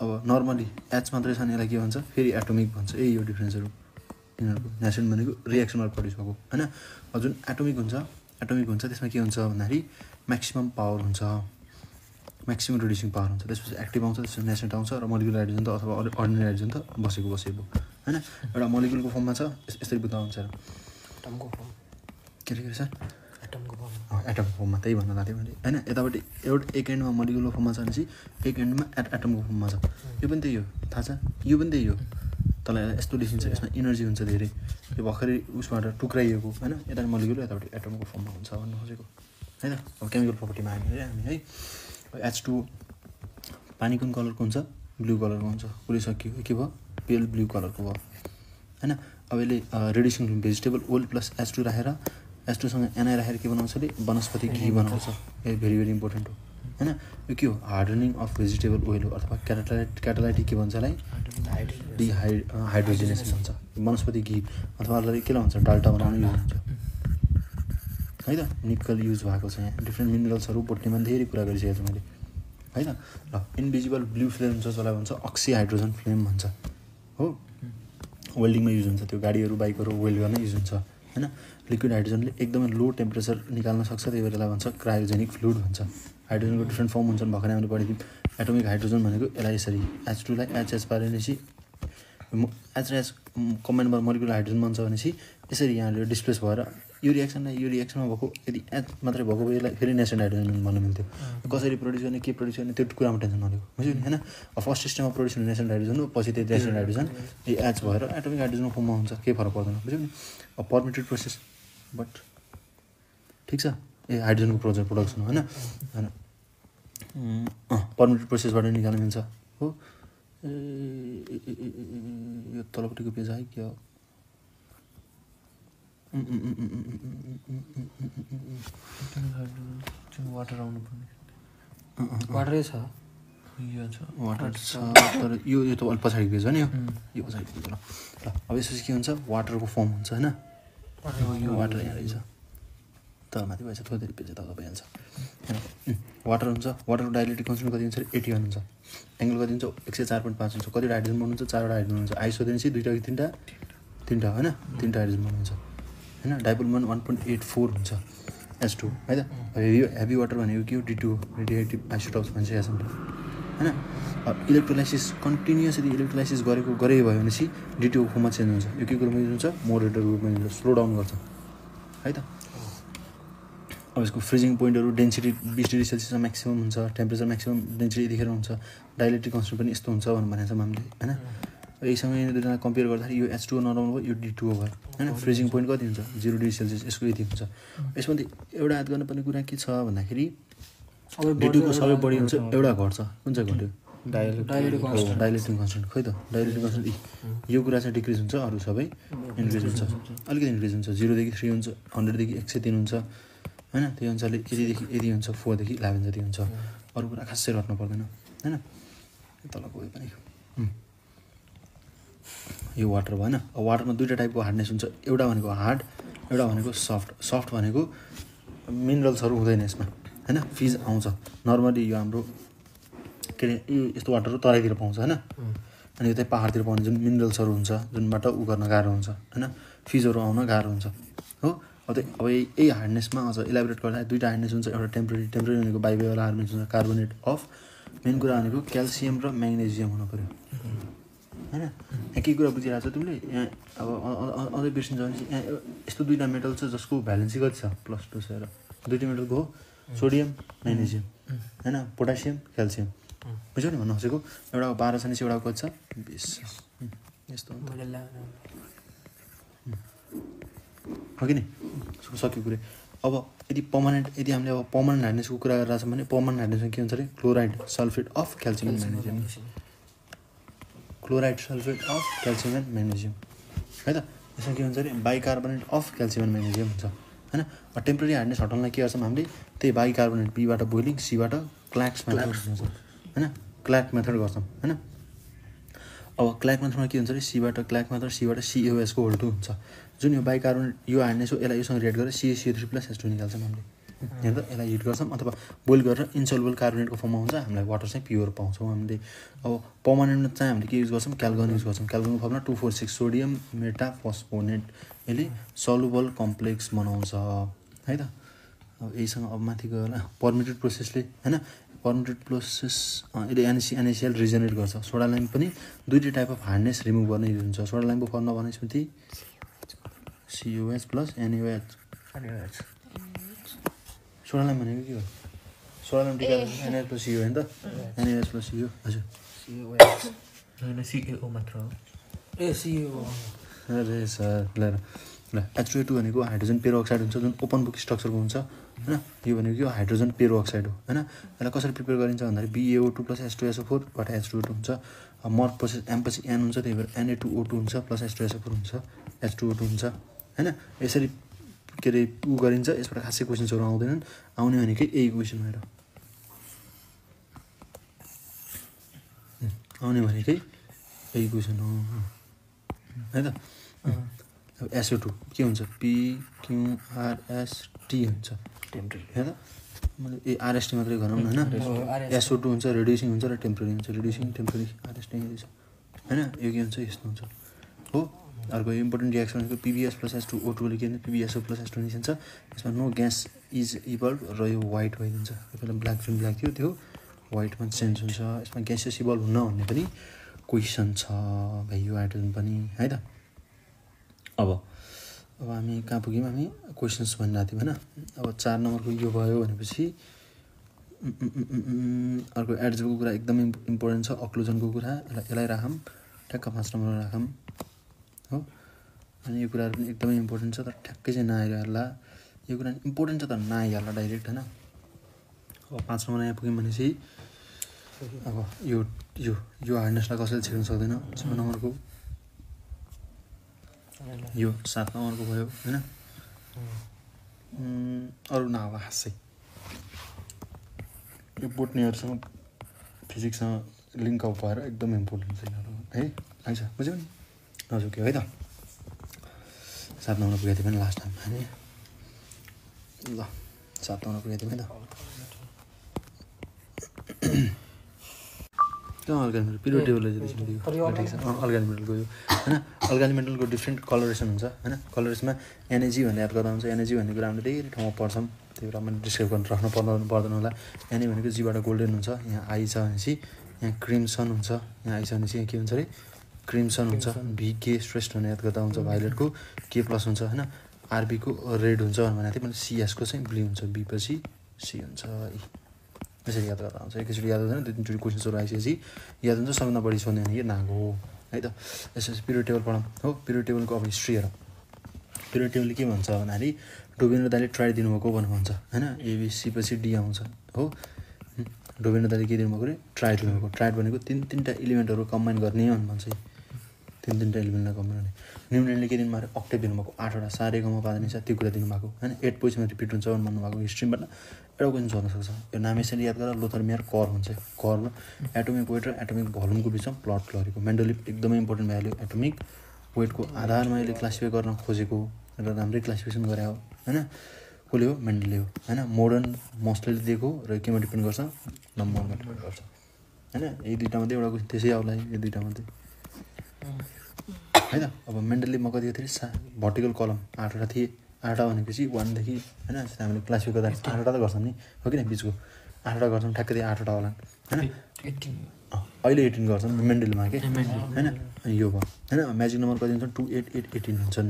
अब नर्मली एच मात्रै छ नि यसलाई के भन्छ फेरि एटोमिक भन्छ। यही यो डिफ्रेन्सहरू यिनीहरूको नेसेन्ट भनेको रियाक्सनबाट प्रड्युस भएको होइन? जुन एटोमिक हुन्छ एटोमिक हुन्छ त्यसमा के हुन्छ भन्दाखेरि म्याक्सिमम् पावर हुन्छ। म्याक्सिमम् रिड्युसिङ पावर हुन्छ। त्यसपछि एक्टिभ आउँछ त्यसपछि नेसेन्ट आउँछ र मलिकुलर हाइड्रोजन त अथवा अर्डिनरी हाइड्रोजन त बसेको बसेको। होइन? एउटा मलिकुलको फर्ममा छ यसरी बुझ्दा हुन्छ एटमको फर्म के अरे के सर एटमको फर्म एटमको फर्ममा त्यही भन्न थालेँ मैले। होइन यतापट्टि एउटा एक एन्डमा मलिकुलर फर्ममा छ भनेपछि एक एन्डमा एट एटमको फर्ममा छ। यो पनि त्यही हो थाहा छ? यो पनि त्यही हो। तँलाई यस्तो देखिन्छ यसमा इनर्जी हुन्छ धेरै। यो भर्खरै उसबाट टुक्राइएको होइन? यता मलिकुलर यतापट्टि एटमको फर्ममा हुन्छ भन्नु खोजेको। होइन? अब केमिकल प्रपर्टीमा हामी हामी है? एच टू पानी कुन कलरको हुन्छ? ब्लू कलरको हुन्छ। पुरै सकियो के भयो? पेल ब्लू कलरको भयो। होइन? अब यसले Radisson vegetable oil plus H two राखेर एच टूसँग एनआई राखेर के बनाउँछ अरे? वनस्पति घी बनाउँछ? ए भेरी भेरी इम्पोर्टेन्ट हो। होइन? यो के हो? हार्डनिङ अफ भेजिटेबल ओइल हो अथवा क्याटालाइट क्याटालाइटिक के भन्छ यसलाई? डिहाइ हाइड्रोजिनेसन भन्छ? वनस्पति घी अथवा अरूलाई के भन्छ? डाल्टा बनाउनु युज हुन्छ। है त? निकल युज भएको छ यहाँ। डिफ्रेन्ट मिनरल्सहरू बोट्नेमा धेरै कुरा गरिसकेको छु मैले। है त? ल इन्भिजिबल ब्लू फ्लेम हुन्छ जसलाई भन्छ अक्सी हाइड्रोजन फ्लेम भन्छ। हो? वेल्डिङमा युज हुन्छ त्यो। गाडीहरू बाइकहरू वेल्ड गर्न युज हुन्छ। होइन? लिक्विड हाइड्रोजनले एकदमै लो टेम्परेचर निकाल्न सक्छ त्यही भएर यसलाई भन्छ क्रायोजेनिक फ्लुइड भन्छ। हाइड्रोजनको डिफ्रेन्ट फर्म हुन्छन् भर्खरै हामीले पढिदिउँ एटोमिक हाइड्रोजन भनेको यसलाई यसरी एच टूलाई एचएच पारेपछि एच र एच कम्बाइन्ड मोलिकुलर हाइड्रोजन बन्छ भनेपछि यसरी यहाँले डिस्प्लेस भएर यो रिएक्सनलाई यो रिएक्सनमा भएको यदि एच मात्रै भएको भए यसलाई फेरि नेसनल हाइड्रोजन भन्नु मिल्थ्यो कसरी प्रड्युस गर्ने के प्रड्युस गर्ने त्यो कुरामा टेन्सन नलिएको। बुझ्यो नि होइन? फर्स्ट सिस्टममा प्रड्युस हुने नेसनल हाइड्रोजन हो पछि त्यो नेसनल हाइड्रोजन एच भएर एटोमिक हाइड्रोजनको फर्ममा हुन्छ केही फरक पर्दैन। बुझ्यो नि? अ पर्मिटेड प्रोसेस बट ठिक छ ए हाइड्रोजनको प्रोजेक्ट प्रोडक्सन होइन होइन पर्मिटेड प्रोसेसबाट निकाल्नु मिल्छ हो ए यो तलपट्टिको पेज है क्या वाटर आउनुपर्ने वाटरै छ यो छ वाटर छ तर यो त अलिक पछाडिको पेज हो नि यो पछाडिको पेज ल अब यसपछि के हुन्छ वाटरको फर्म हुन्छ होइन यो वाटर यहाँ रहेछ तर माथि भएछ थोरै पेज त भइहाल्छ। वाटर हुन्छ वाटरको डाइलेक्ट्रिक कन्सन्ट कति हुन्छ? एटी वान हुन्छ। एङ्गल कति हुन्छ? एक सय चार पोइन्ट पाँच हुन्छ। कतिवटा हाइड्रोजन बन्नुहुन्छ चारवटा हाइड्रोजन हुन्छ। आइसोदेन्सी दुइटा कि तिनवटा? तिनवटा होइन? तिनवटा हाइड्रोजन बन्नुहुन्छ होइन? Dipole moment one point eight four हुन्छ। एस टू है त? हेभी हेभी वाटर भनेको के हो? डी रेडिएटिभ आइसोटप्स भन्छ एसएमटी होइन? इलेक्ट्रोलाइसिस यदि इलेक्ट्रोलाइसिस गरेको गरे भयो भनेपछि डिटिओ फर्ममा चेन्ज हुन्छ। यो के कुरोमा हुन्छ? मोडरेटर रूपमा हुन्छ। स्लो डाउन गर्छ। है त? अब यसको फ्रिजिङ पोइन्टहरू डेन्सिटी बिस डिग्री सेल्सियसमा म्याक्सिमम् हुन्छ। टेम्परेचर म्याक्सिमम् डेन्सिटी यतिखेर हुन्छ। डाइलेक्ट्रिक कन्सन्ट पनि यस्तो हुन्छ भनेर भनेको छौँ हामीले होइन? यहीसँग यो दुईजना कम्पेयर गर्दाखेरि यो एच टू नर्मल भयो यो डी टू भयो। होइन? फ्रिजिङ पोइन्ट कति हुन्छ? जिरो डिग्री सेल्सियस यसको यति हुन्छ। यसमा एउटा याद गर्नुपर्ने कुरा के छ भन्दाखेरि डिटुको सबै बढी हुन्छ एउटा घट्छ कुन चाहिँ घट्यो डाइलेक्टिङ कन्सन्ट खोइ त डाइलेक्टिङ कन्सन्ट यो कुरा चाहिँ डिक्रिज हुन्छ अरू सबै इन्क्रिज हुन्छ। अलिकति इन्क्रिज हुन्छ। जिरोदेखि थ्री हुन्छ हन्ड्रेडदेखि एक सय तिन हुन्छ। होइन त्यही अनुसारले यतिदेखि यति हुन्छ फोरदेखि इलेभेन जति हुन्छ। अरू कुरा खासै रट्नु पर्दैन। होइन? तल गयो पनि. यो वाटर भयो होइन अब वाटरमा दुइटा टाइपको हार्डनेस हुन्छ। एउटा भनेको हार्ड एउटा भनेको सफ्ट। सफ्ट भनेको मिनरल्सहरू हुँदैन यसमा। होइन फिज आउँछ। नर्मली यो हाम्रो के अरे यो यस्तो वाटरहरू तराईतिर पाउँछ होइन अनि यतै पाहाडतिर पाउने जुन मिनरल्सहरू हुन्छ जुनबाट उ गर्न गाह्रो हुन्छ होइन फिजहरू आउन गाह्रो हुन्छ हो? अब त्यही अब यही यही हार्डनेसमा अझ इलाबोरेट गर्दा दुइटा हार्डनेस हुन्छ एउटा टेम्परेरी टेम्परेरी भनेको बाइबेवाला हार्डनेस हुन्छ कार्बोनेट अफ मेन कुरा भनेको क्याल्सियम र म्याग्नेजियम हुनु पऱ्यो। होइन यहाँ के कुरा बुझिरहेको छ तिमीले? यहाँ अब अझै बिर्सिन्छ भने चाहिँ यहाँ यस्तो दुइटा मेटल छ जसको भ्यालेन्सी कति छ प्लस टू छ र दुइटा मेटलको हो? सोडियम म्याग्नेजियम होइन पोटासियम क्याल्सियम। बुझ्यौ नि भन्नु खोजेको एउटा बाह्र छ चाहिँ एउटा कति छ। बिस। यस्तो हो नि कि नि? सक्यो कुरै। अब यदि पर्मानेन्ट यदि हामीले अब पर्मानेन्ट हार्डनेसको कुरा गरिरहेको छौँ भने पर्मानेन्ट हार्डनेसमा के हुन्छ अरे? Chloride sulphate of calcium and magnesium chloride sulphate of calcium and magnesium है त? यसमा के हुन्छ अरे? Bicarbonate of calcium and magnesium हुन्छ। होइन टेम्परेरी हार्डनेस हटाउनलाई के गर्छौँ हामीले त्यही बाइकार्बोनेट बीबाट बोइलिङ सीबाट क्ल्याक्स मेथड गर्छौँ। होइन क्ल्याक मेथड गर्छौँ होइन अब क्ल्याक मेथडमा के हुन्छ अरे? सीबाट क्ल्याक मेथड सीबाट सिओएसको होल टू हुन्छ। जुन यो बाइकार्बोनेट यो हार्डनेस हो यसलाई योसँग रिएक्ट गरेर CACO three plus S two निकाल्छौँ हामीले। हेर त यसलाई हिट गर्छौँ अथवा बोइल गरेर इन्सोलबल कार्बोनेटको फर्ममा हुन्छ हामीलाई वाटर चाहिँ प्योर पाउँछौँ हामीले। अब पर्मानेन्टमा चाहिँ हामीले के युज गर्छौँ? क्याल्गन युज गर्छौँ। क्याल्गनको फर्ममा two four six sodium metaphosphate यसले सलुबल कम्प्लेक्स बनाउँछ है त? अब यहीसँग अब माथि गयो होला। पर्मिटेड प्रोसेसले होइन? पर्मिटेड प्रोसेस यसले एनसी एनएसिएल रिजेनेरेट गर्छ। सोडा लाइम पनि दुइटै टाइप अफ हार्डनेस रिमुभ गर्ने युज हुन्छ। सोडा लाइमको फर्म भनेपछि सिओएच प्लस एनयुएच लाइम भनेको के हो? सोडा लाइम टिका एनएच प्लस सिओ होइन त? एनयुएच प्लस सिओ हजुर। सिएओ मात्र हो। ए सियो अरे सर ल ल एच टू भनेको हाइड्रोजन पेरो अक्साइड हुन्छ जुन ओपन बुक स्ट्रक्चरको हुन्छ होइन? यो भनेको के हो? हाइड्रोजन पेरो अक्साइड हो होइन? यसलाई कसरी प्रिपेयर गरिन्छ भन्दाखेरि BAO two plus S two SO फोरबाट H two two हुन्छ। अब मर प्रोसेस एम पछि एन हुन्छ त्यही भएर एनए टू ओ टू हुन्छ plus H two SO four हुन्छ एच टू ओ टू हुन्छ होइन? यसरी के अरे उ गरिन्छ यसबाट खासै क्वेसन्सहरू आउँदैनन्। आउने भनेकै यही क्वेसन भएर। आउने भनेकै यही क्वेसन हो। है त? अब एसओ टू के हुन्छ? पिक्युआरएसटी हुन्छ। है त? मैले ए आरएसटी मात्रै गरौँ न होइन? एसओ टू हुन्छ रेडिएसिङ हुन्छ र टेम्परेरी हुन्छ। रेडिएसिङ टेम्परेरी आरएसटी होइन? यो के हुन्छ? यस्तो हुन्छ। हो? अर्को इम्पोर्टेन्ट रियाक्सन भनेको PBS plus S two O टूले के भन्छ पिबिएसओ प्लस एस टू निस्किन्छ यसमा नो ग्यास इज इभल्भ र यो वाइट भइदिन्छ। पहिला ब्ल्याक जुन ब्ल्याक थियो त्यो वाइटमा चेन्ज हुन्छ। यसमा ग्यासेस इभल्भ हुन्न भन्ने पनि क्वेसन छ भाइ यो हाइड्रोजन पनि है त? अब अब हामी कहाँ पुग्यौँ? हामी क्वेसन्स भनिरहेको थियौँ होइन? अब चार नम्बरको यो भयो भनेपछि अर्को एड्जको कुरा एकदमै इम्पोर्टेन्ट छ। अक्लुजनको कुरा यसलाई राखौँ ठ्याक्क पाँच नम्बरमा राखौँ हो? अनि यो कुराहरू पनि एकदमै इम्पोर्टेन्ट छ तर ठ्याक्कै चाहिँ नआइरहला यो कुरा इम्पोर्टेन्ट छ तर नआइहाल्ला डाइरेक्ट होइन? अब पाँच नम्बरमा यहाँ पुग्यौँ भनेपछि अब यो यो यो हार्डनेसलाई कसैले छिर्न सक्दैन। छ नम्बरको यो सात नम्बरको भयो होइन? अरू नआब खासै यो बोट्नेहरूसँग फिजिक्ससँग लिङ्क अप भएर एकदम इम्पोर्टेन्ट छ यिनीहरू है? आइन्छ बुझ्यौ नि? नझुक्यो है त। सात नम्बर पुगेको थियो पनि लास्ट टाइम होइन ल सात नम्बर पुगेको थियो है त। कहाँ अर्ग्यानिक मेटल पिरियड टेबलले चाहिँ ठिक छ अर्ग्यानिक मेटलको यो। होइन अर्ग्यानिक मेटलको डिफ्रेन्ट कलरेसन हुन्छ होइन। कलरेसमा एनर्जी भनेर याद गर्दा हुन्छ। एनर्जी भन्ने कुरा हामीले धेरै ठाउँमा पढ्छौँ। त्यो कुरा मैले डिस्क्राइब गर्न राख्नु पर्दैन पर्दैन होला। एनए भनेको जीबाट गोल्डन हुन्छ। यहाँ आई छ भनेपछि यहाँ क्रिमसन हुन्छ। यहाँ आई छ भनेपछि यहाँ के हुन्छ अरे? क्रिमसन हुन्छ भी के श्रेष्ठ भनेर याद गर्दा हुन्छ भाइलेटको के प्लस हुन्छ होइन? आरबीको रेड हुन्छ भनेको थिएँ मैले सिएसको चाहिँ ब्लू हुन्छ बी पछि सी हुन्छ यसरी याद गर्दा हुन्छ। एकैचोटि याद हुँदैन दुई तिनचोटि क्वेसन्सहरू आइसकेपछि याद हुन्छ सबभन्दा बढी सोध्ने भनेको नाग हो है त? यसपछि पिरियड टेबल पढाउँ हो पिरियड टेबलको अब हिस्ट्री हेरौँ। पिरियड टेबलले के भन्छ भन्दाखेरि डोबेन्द्र दाले ट्राई दिनुभएको भनेर भन्छ होइन एबिसी पछि डी आउँछ हो। डोबेन्द्र दाले के दिनुभएको अरे? ट्राई दिनुभएको। ट्राइड भनेको तिन तिनवटा इलिमेन्टहरू कम्बाइन गर्ने भन्छ। तिन तिनवटा इलिमेन्टलाई कम्बाइन गर्ने न्युमेनले के दिनुभएको अक्टेभ दिनुभएको आठवटा सारेकोमा पाँच छ त्यो कुरा दिनुभएको होइन एट पोइन्टमा रिपिट हुन्छ भन्नुभएको हिस्ट्रीबाट एउटा क्वेसन सोध्न सक्छ। यो नाम यसरी याद गरेर लोथर मेयर कर हुन्छ। कर एटोमिक वेट र एटोमिक भल्युमको बिचमा प्लट गरेको मेन्डलिप एकदमै इम्पोर्टेन्ट भ्याल्यु एटोमिक वेटको आधारमा यसले क्लासिफाई गर्न खोजेको र राम्रै क्लासिफिकेसन गरे हो होइन कसले हो? मेन्डलले हो होइन मोडर्न मस्टले दिएको र केमा डिपेन्ड गर्छ? नम्बरमा डिपेन्ड गर्छ होइन यी दुइटा मात्रै एउटा क्वेसन त्यसै आउला यो दुइटा मात्रै होइन? अब मेन्डलले म कति थिएँ सा भर्टिकल कलम आठवटा थिएँ। आठवटा भनेपछि वानदेखि होइन जस्तै हामीले क्लासिफाई गर्दा आठवटा त गर्छौँ नि। हो कि न? बिचको आठवटा गर्छौँ ठ्याक्कै त्यही आठवटा होला। होइन? अहिले एटिन गर्छन् मेन्डलमा के? होइन? अनि यो भयो। होइन? म्याजिक नम्बर कति हुन्छ टु एट एट एटिन हुन्छन्।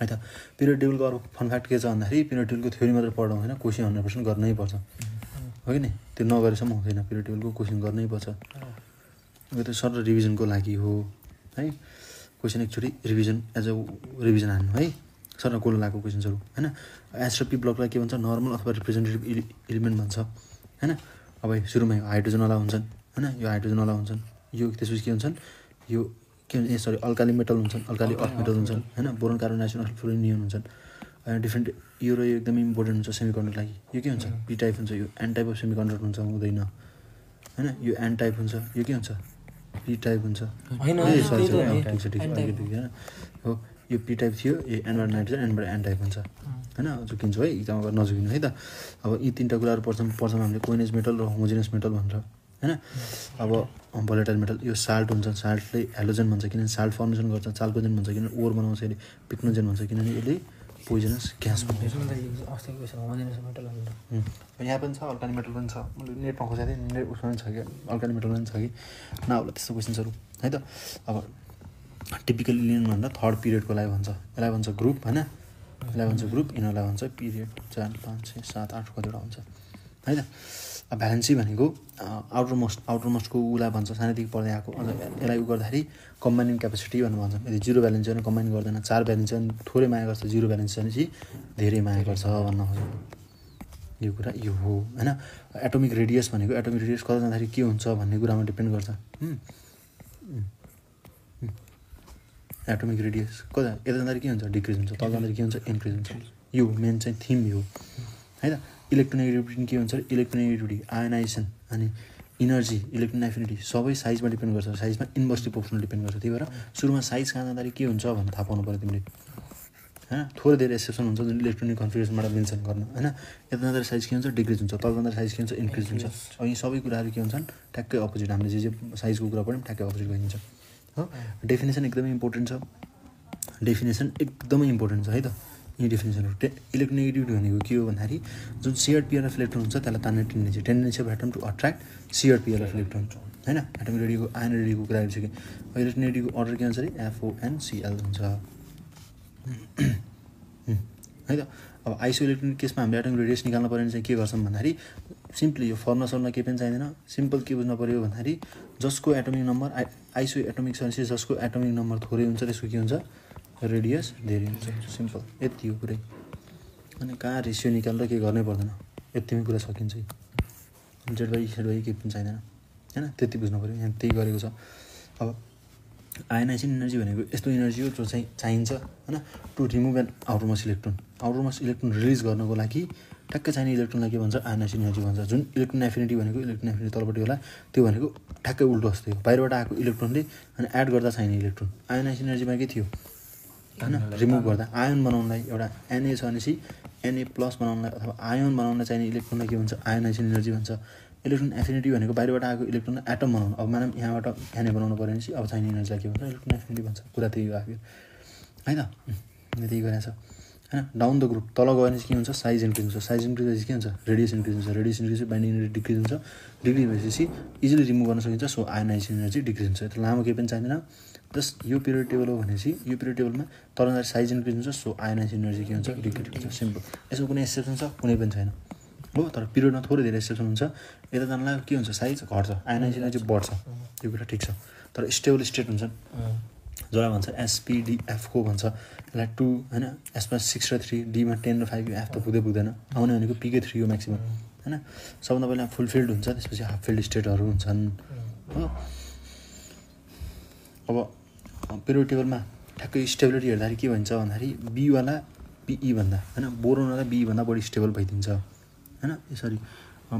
है त? पिरियड टेबलको अरू फन फ्याक्ट के छ भन्दाखेरि पिरियड टेबलको थ्योरी मात्रै पढ्नु होइन क्वेसन हन्ड्रेड पर्सेन्ट गर्नै पर्छ। हो कि नि? त्यो नगरेसम्म हुँदैन। पिरियड टेबलको क्वेसन गर्नै पर्छ। यो त सर रिभिजनको लागि हो। है? क्वेसन एकचोटि रिभिजन एज अ रिभिजन हान्नु है। सर गोल लागेको क्वेसन्सहरू होइन? एस र पी ब्लकलाई के भन्छ? नर्मल अथवा रिप्रेजेन्टेटिभ इलि इलिमेन्ट भन्छ होइन? अब सुरुमा यो हाइड्रोजनवाला हुन्छन् होइन? यो हाइड्रोजनवाला हुन्छन् यो त्यसपछि के हुन्छन्? यो के भन्छ ए सरी अल्काली मेटल हुन्छन् अल्काली अर्थ मेटल हुन्छन् होइन? Boron carbon dioxide alpha fluorine neon हुन्छन्। डिफ्रेन्ट यो र यो एकदमै इम्पोर्टेन्ट हुन्छ सेमिकन्डक्टर लागि। यो के हुन्छ? पी टाइप हुन्छ यो। एन टाइप अफ सेमिकन्डक्टर हुन्छ हुँदैन होइन? यो एन टाइप हुन्छ। यो के हुन्छ? पी टाइप हुन्छ। हो, छ छ यो पी टाइप थियो ए एनबाट नाइट्रोजन एनबाट एन टाइप हुन्छ। होइन झुकिन्छु है इक्जाममा गएर नझुकिनु है त। अब यी तिनवटा कुराहरू पढ्छौँ पढ्छौँ हामीले कोइनेज मेटल र होमोजिनस मेटल भनेर। होइन? अब भोलेटाइल मेटल यो साल्ट हुन्छ साल्टले हेलोजन भन्छ किनभने साल्ट फर्मेसन गर्छ चाल्कोजन भन्छ किनभने ओर बनाउँछ यसले पिक्नोजन भन्छ किनभने यसले पोइजनस ग्यास भन्छ त्यसमा त यो अस्तिको क्वेसन होमोजेनस मेटल भनेर उम्. यहाँ पनि छ अल्काली मेटल पनि छ मैले नेटमा खोजेको थिएँ नेट उसमा पनि छ कि अल्काली मेटल पनि छ कि नहोला त्यस्तो क्वेसन्सहरू है त अब टिपिकल इलियन भन्दा थर्ड पिरियडको लागि भन्छ यसलाई भन्छ ग्रुप होइन यसलाई भन्छ ग्रुप यिनीहरूलाई भन्छ पिरियड चार पाँच छ सात आठ कतिवटा हुन्छ। है त भ्यालेन्सी भनेको आउटर मोस्ट आउटर मोस्टको उसलाई भन्छ सानैदेखि पढ्दै आएको अझ यसलाई उ गर्दाखेरि कम्बाइनिङ क्यापेसिटी भनेर भन्छ। यदि जिरो ब्यालेन्स छ भने कम्बाइन गर्दैन चार ब्यालेन्स छ भने थोरै माया गर्छ जिरो ब्यालेन्स छ चाहिँ धेरै माया गर्छ भन्न खोजेको यो कुरा यो हो होइन? एटोमिक रेडियस भनेको एटोमिक रेडियस कता जाँदाखेरि के हुन्छ भन्ने कुरामा डिपेन्ड गर्छ। एटोमिक रेडियस कता यता जाँदाखेरि के हुन्छ? डिक्रिज हुन्छ तल जाँदाखेरि के हुन्छ? इन्क्रिज हुन्छ। यो मेन चाहिँ थिम यो है त? इलेक्ट्रोनेगेटिभिटी के हुन्छ? इलेक्ट्रोनेगेटिभिटी आयनाइजेसन अनि इनर्जी इलेक्ट्रोन एफिनिटी सबै साइजमा डिपेन्ड गर्छ। साइजमा इन्भर्सली प्रोपोर्सनल डिपेन्ड गर्छ। त्यही भएर सुरुमा साइज कहाँ जाँदाखेरि के हुन्छ भनेर थाहा पाउनु पऱ्यो तिमीले। होइन थोरै धेरै एक्सेप्सन हुन्छ जुन इलेक्ट्रोनिक कन्फिगरेसनबाट मेन्सन गर्न होइन? यता जाँदाखेरि साइज के हुन्छ? डिक्रिज हुन्छ। तल जाँदाखेरि साइज के हुन्छ? इन्क्रिज हुन्छ। अब यी सबै कुराहरू के हुन्छन्? ठ्याक्कै अपोजिट। हामीले जे जे साइजको कुरा पढ्यौँ ठ्याक्कै अपोजिट भइदिन्छ। हो? डेफिनेसन एकदमै इम्पोर्टेन्ट छ। डेफिनेसन एकदमै इम्पोर्टेन्ट छ है त? यी डेफिनेसनहरू टे इलेक्ट्रोनेगेटिभिटी भनेको के हो भन्दाखेरि जुन सियर पिआरएफ इलेक्ट्रोन हुन्छ त्यसलाई तान्ने tendency tendency of atom to attract shared pair of electron होइन? एटमिक रेडीको आयन रेडीको कुरा गरिसकेँ इलेक्ट्रोनेगेटिभको अर्डर के हुन्छ एफओएनसिएल हुन्छ। है त? अब आइसो इलेक्ट्रोनिक केसमा हामीले एटमिक रेडियस निकाल्नु पऱ्यो भने चाहिँ के गर्छौँ भन्दाखेरि सिम्पली यो फर्मुला सर्मुला केही पनि चाहिँदैन। सिम्पल के बुझ्नु पऱ्यो भन्दाखेरि जसको एटमिक नम्बर आइ आइसो एटमिक भनेपछि जसको एटमिक नम्बर थोरै हुन्छ त्यसको के हुन्छ? रेडियस धेरै हुन्छ सिम्पल। यति हो कुरै। अनि कहाँ रेसियो निकालेर केही गर्नै पर्दैन। यतिमै कुरा सकिन्छ। जेड बाई सेड बाई केही पनि चाहिँदैन होइन? त्यति बुझ्नु पऱ्यो। यहाँ त्यही गरेको छ। अब आयनाइजिङ इनर्जी भनेको यस्तो इनर्जी हो जो चाहिँ चाहिन्छ। होइन? To remove an outermost electron outermost electron release गर्नको लागि ठ्याक्कै चाहिने इलेक्ट्रोनलाई के भन्छ आयनाइजिङ इनर्जी भन्छ। जुन इलेक्ट्रोन एफिनिटी भनेको इलेक्ट्रोन एफिनिटी तलपट्टि होला त्यो भनेको ठ्याक्कै उल्टो जस्तै हो। बाहिरबाट आएको इलेक्ट्रोनले अनि एड गर्दा चाहिने इलेक्ट्रोन आयनाइजिङ इनर्जीमा के थियो। होइन रिमुभ गर्दा आयन बनाउनलाई एउटा एनए छ भनेपछि एनए प्लस बनाउनलाई अथवा आयन बनाउनलाई चाहिने इलेक्ट्रोनलाई के भन्छ? आयनाइजिङ इनर्जी भन्छ। इलेक्ट्रोन एफिनिटी भनेको बाहिरबाट आएको इलेक्ट्रोनलाई एटम बनाउनु। अब मानव यहाँबाट एनए बनाउनु पऱ्यो भनेपछि अब चाहिने इनर्जीलाई के भन्छ? इलेक्ट्रोन एफिनिटी भन्छ। कुरा त्यही हो आखिर। है त? उम्, त्यही गरेको छ। होइन डाउन द ग्रुप तल गयो भने चाहिँ के हुन्छ? साइज इन्क्रिज हुन्छ। साइज इन्क्रिज भएपछि के हुन्छ? रेडियस इन्क्रिज हुन्छ। Radius increase binding energy decrease हुन्छ। डिक्रिज भएपछि इजिली रिमुभ गर्न सकिन्छ। सो आयनाइज एनर्जी डिक्रिज हुन्छ। लामो केही पनि चाहिँदैन। जस्ट यो पिरियड टेबल हो भनेपछि यो पिरियड टेबलमा तर साइज इन्क्रिज हुन्छ सो आयनाइज एनर्जी के हुन्छ डिक्रिज हुन्छ सिम्पल। यसमा कुनै एक्सेप्सन छ? कुनै पनि छैन। हो तर पिरियडमा थोरै धेरै एक्सेप्सन हुन्छ। यता जानलाई के हुन्छ? साइज घट्छ। आयनाइज एनर्जी बढ्छ। यो कुरा ठिक छ। तर स्टेबल स्टेट हुन्छन् जसलाई भन्छ एसपिडिएफको भन्छ। यसलाई टू होइन? एसमा सिक्स र थ्री डीमा टेन र फाइभ एफ त पुग्दै पुग्दैन। आउने भनेको पिकै थ्री हो म्याक्सिमम् होइन? सबभन्दा पहिला फुलफिल्ड हुन्छ त्यसपछि हाफ फिल्ड स्टेटहरू हुन्छन्। हो। अब पिरियड टेबलमा ठ्याक्कै स्टेबिलिटी हेर्दाखेरि के भन्छ भन्दाखेरि बीवाला बिई भन्दा होइन? बोरोनवाला बी भन्दा बढी स्टेबल भइदिन्छ होइन? यसरी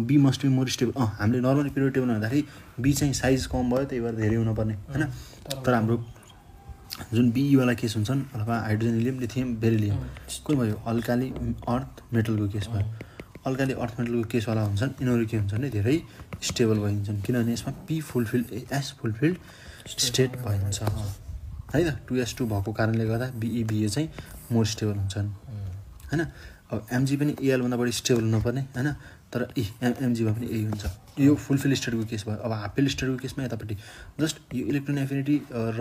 B must be more stable. अँ हामीले नर्मली पिरियड टेबल हेर्दाखेरि बी चाहिँ साइज कम भयो त्यही भएर धेरै हुनुपर्ने होइन? तर हाम्रो जुन बीवाला केस हुन्छन् अथवा हाइड्रोजन हिलियम लिथियम बेरिलियम कुन भयो? अल्काली अर्थ मेटलको केस भयो। अल्काली अर्थ मेटलको केसवाला हुन्छन् यिनीहरू के हुन्छन् भने धेरै स्टेबल भइदिन्छन् किनभने यसमा P fulfilled S fulfilled state भइन्छ। है त टु एस टू भएको कारणले गर्दा बिइबिए चाहिँ मोर स्टेबल हुन्छन्। होइन अब एमजी पनि एएलभन्दा बढी स्टेबल हुनुपर्ने होइन तर इ एम एमजीमा पनि यही हुन्छ। यो फुलफिल स्टेटको केस भयो। अब हाफिल स्टेटको केसमा यतापट्टि जस्ट यो इलेक्ट्रोन एफिनिटी र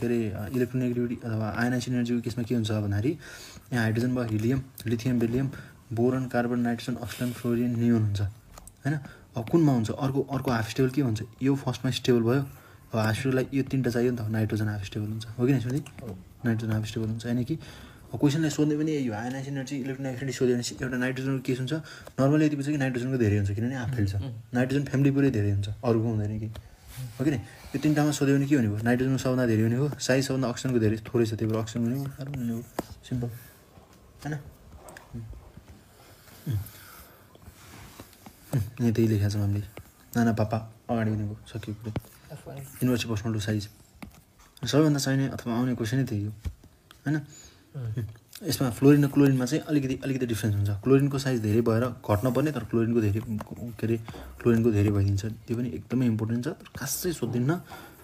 के अरे इलेक्ट्रोनेगेटिभिटी अथवा आयनाइज इनर्जीको केसमा के हुन्छ भन्दाखेरि यहाँ हाइड्रोजन भयो helium lithium beryllium boron carbon nitrogen oxygen fluorine neon हुन्छ। होइन अब कुनमा हुन्छ? अर्को अर्को हाफ स्टेबल के हुन्छ? यो फर्स्टमा स्टेबल भयो। अब हाफ स्टेबललाई यो तिनवटा चाहियो नि त नाइट्रोजन हाफ स्टेबल हुन्छ। हो कि न स्मृति नाइट्रोजन हाफ स्टेबल हुन्छ। यानि कि क्वेसनलाई सोध्ने पनि यही हो। आयनाइज एनर्जी इलेक्ट्रोन एफिनिटी सोध्यो भने एउटा नाइट्रोजनको केस हुन्छ। नर्मली यति कि नाइट्रोजनको धेरै हुन्छ किनभने हाफ फिल्ड छ। नाइट्रोजन फ्यामिली पुरै धेरै हुन्छ अरूको हुँदैन कि। हो कि यो तिनवटामा सोध्यो भने के हुने भयो? नाइट्रोजनको सबभन्दा धेरै हुने हो साइज सबभन्दा अक्सिजनको धेरै थोरै छ त्यही भएर अक्सिजन हुने हो कार्बन हुने हो सिम्पल होइन यहाँ त्यही लेखेको छौँ हामीले। नाना पापा अगाडि हुनेको सकियो कुरो। University to size. सबैभन्दा चाहिने अथवा आउने क्वेसनै त्यही हो होइन? यसमा फ्लोरिन र क्लोरिनमा चाहिँ अलिकति अलिकति डिफ्रेन्स हुन्छ। क्लोरिनको साइज धेरै भएर घट्न पर्ने तर क्लोरिनको धेरै के अरे क्लोरिनको धेरै भइदिन्छ। त्यो पनि एकदमै इम्पोर्टेन्ट छ तर खासै सोध्दिनँ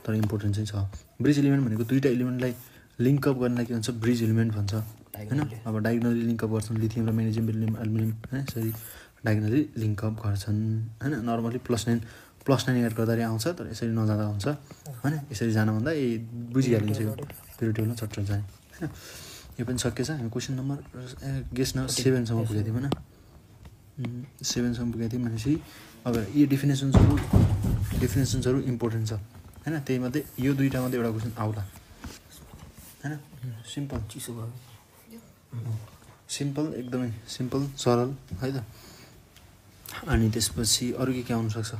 तर इम्पोर्टेन्ट चाहिँ छ। ब्रिज इलिमेन्ट भनेको दुईवटा इलिमेन्टलाई लिङ्कअप गर्नलाई के भन्छ ब्रिज इलिमेन्ट भन्छ होइन? अब डायगनली लिङ्कअप गर्छन् लिथियम र बेरिलियम एल्युमिनियम होइन यसरी डायगनली लिङ्कअप गर्छन् होइन? Normally plus nine plus nine add गर्दाखेरि आउँछ तर यसरी नजाँदा हुन्छ। होइन? यसरी जानुभन्दा ए बुझिहालिन्छ यो पिरियड टेबलमा चट्ट जाने। होइन? यो पनि सकिएछ। हामी क्वेसन नम्बर गेस न सेभेनसम्म पुगेको थियौँ होइन? सेभेनसम्म पुगेको थियौँ भनेपछि अब यी डेफिनेसन्सहरू डेफिनेसन्सहरू इम्पोर्टेन्ट छ। होइन? त्यही मध्ये यो दुइटा मध्ये एउटा क्वेसन आउला। होइन? सिम्पल। चिसो भयो। सिम्पल एकदमै सिम्पल सरल है त? अनि त्यसपछि अरू के के आउनसक्छ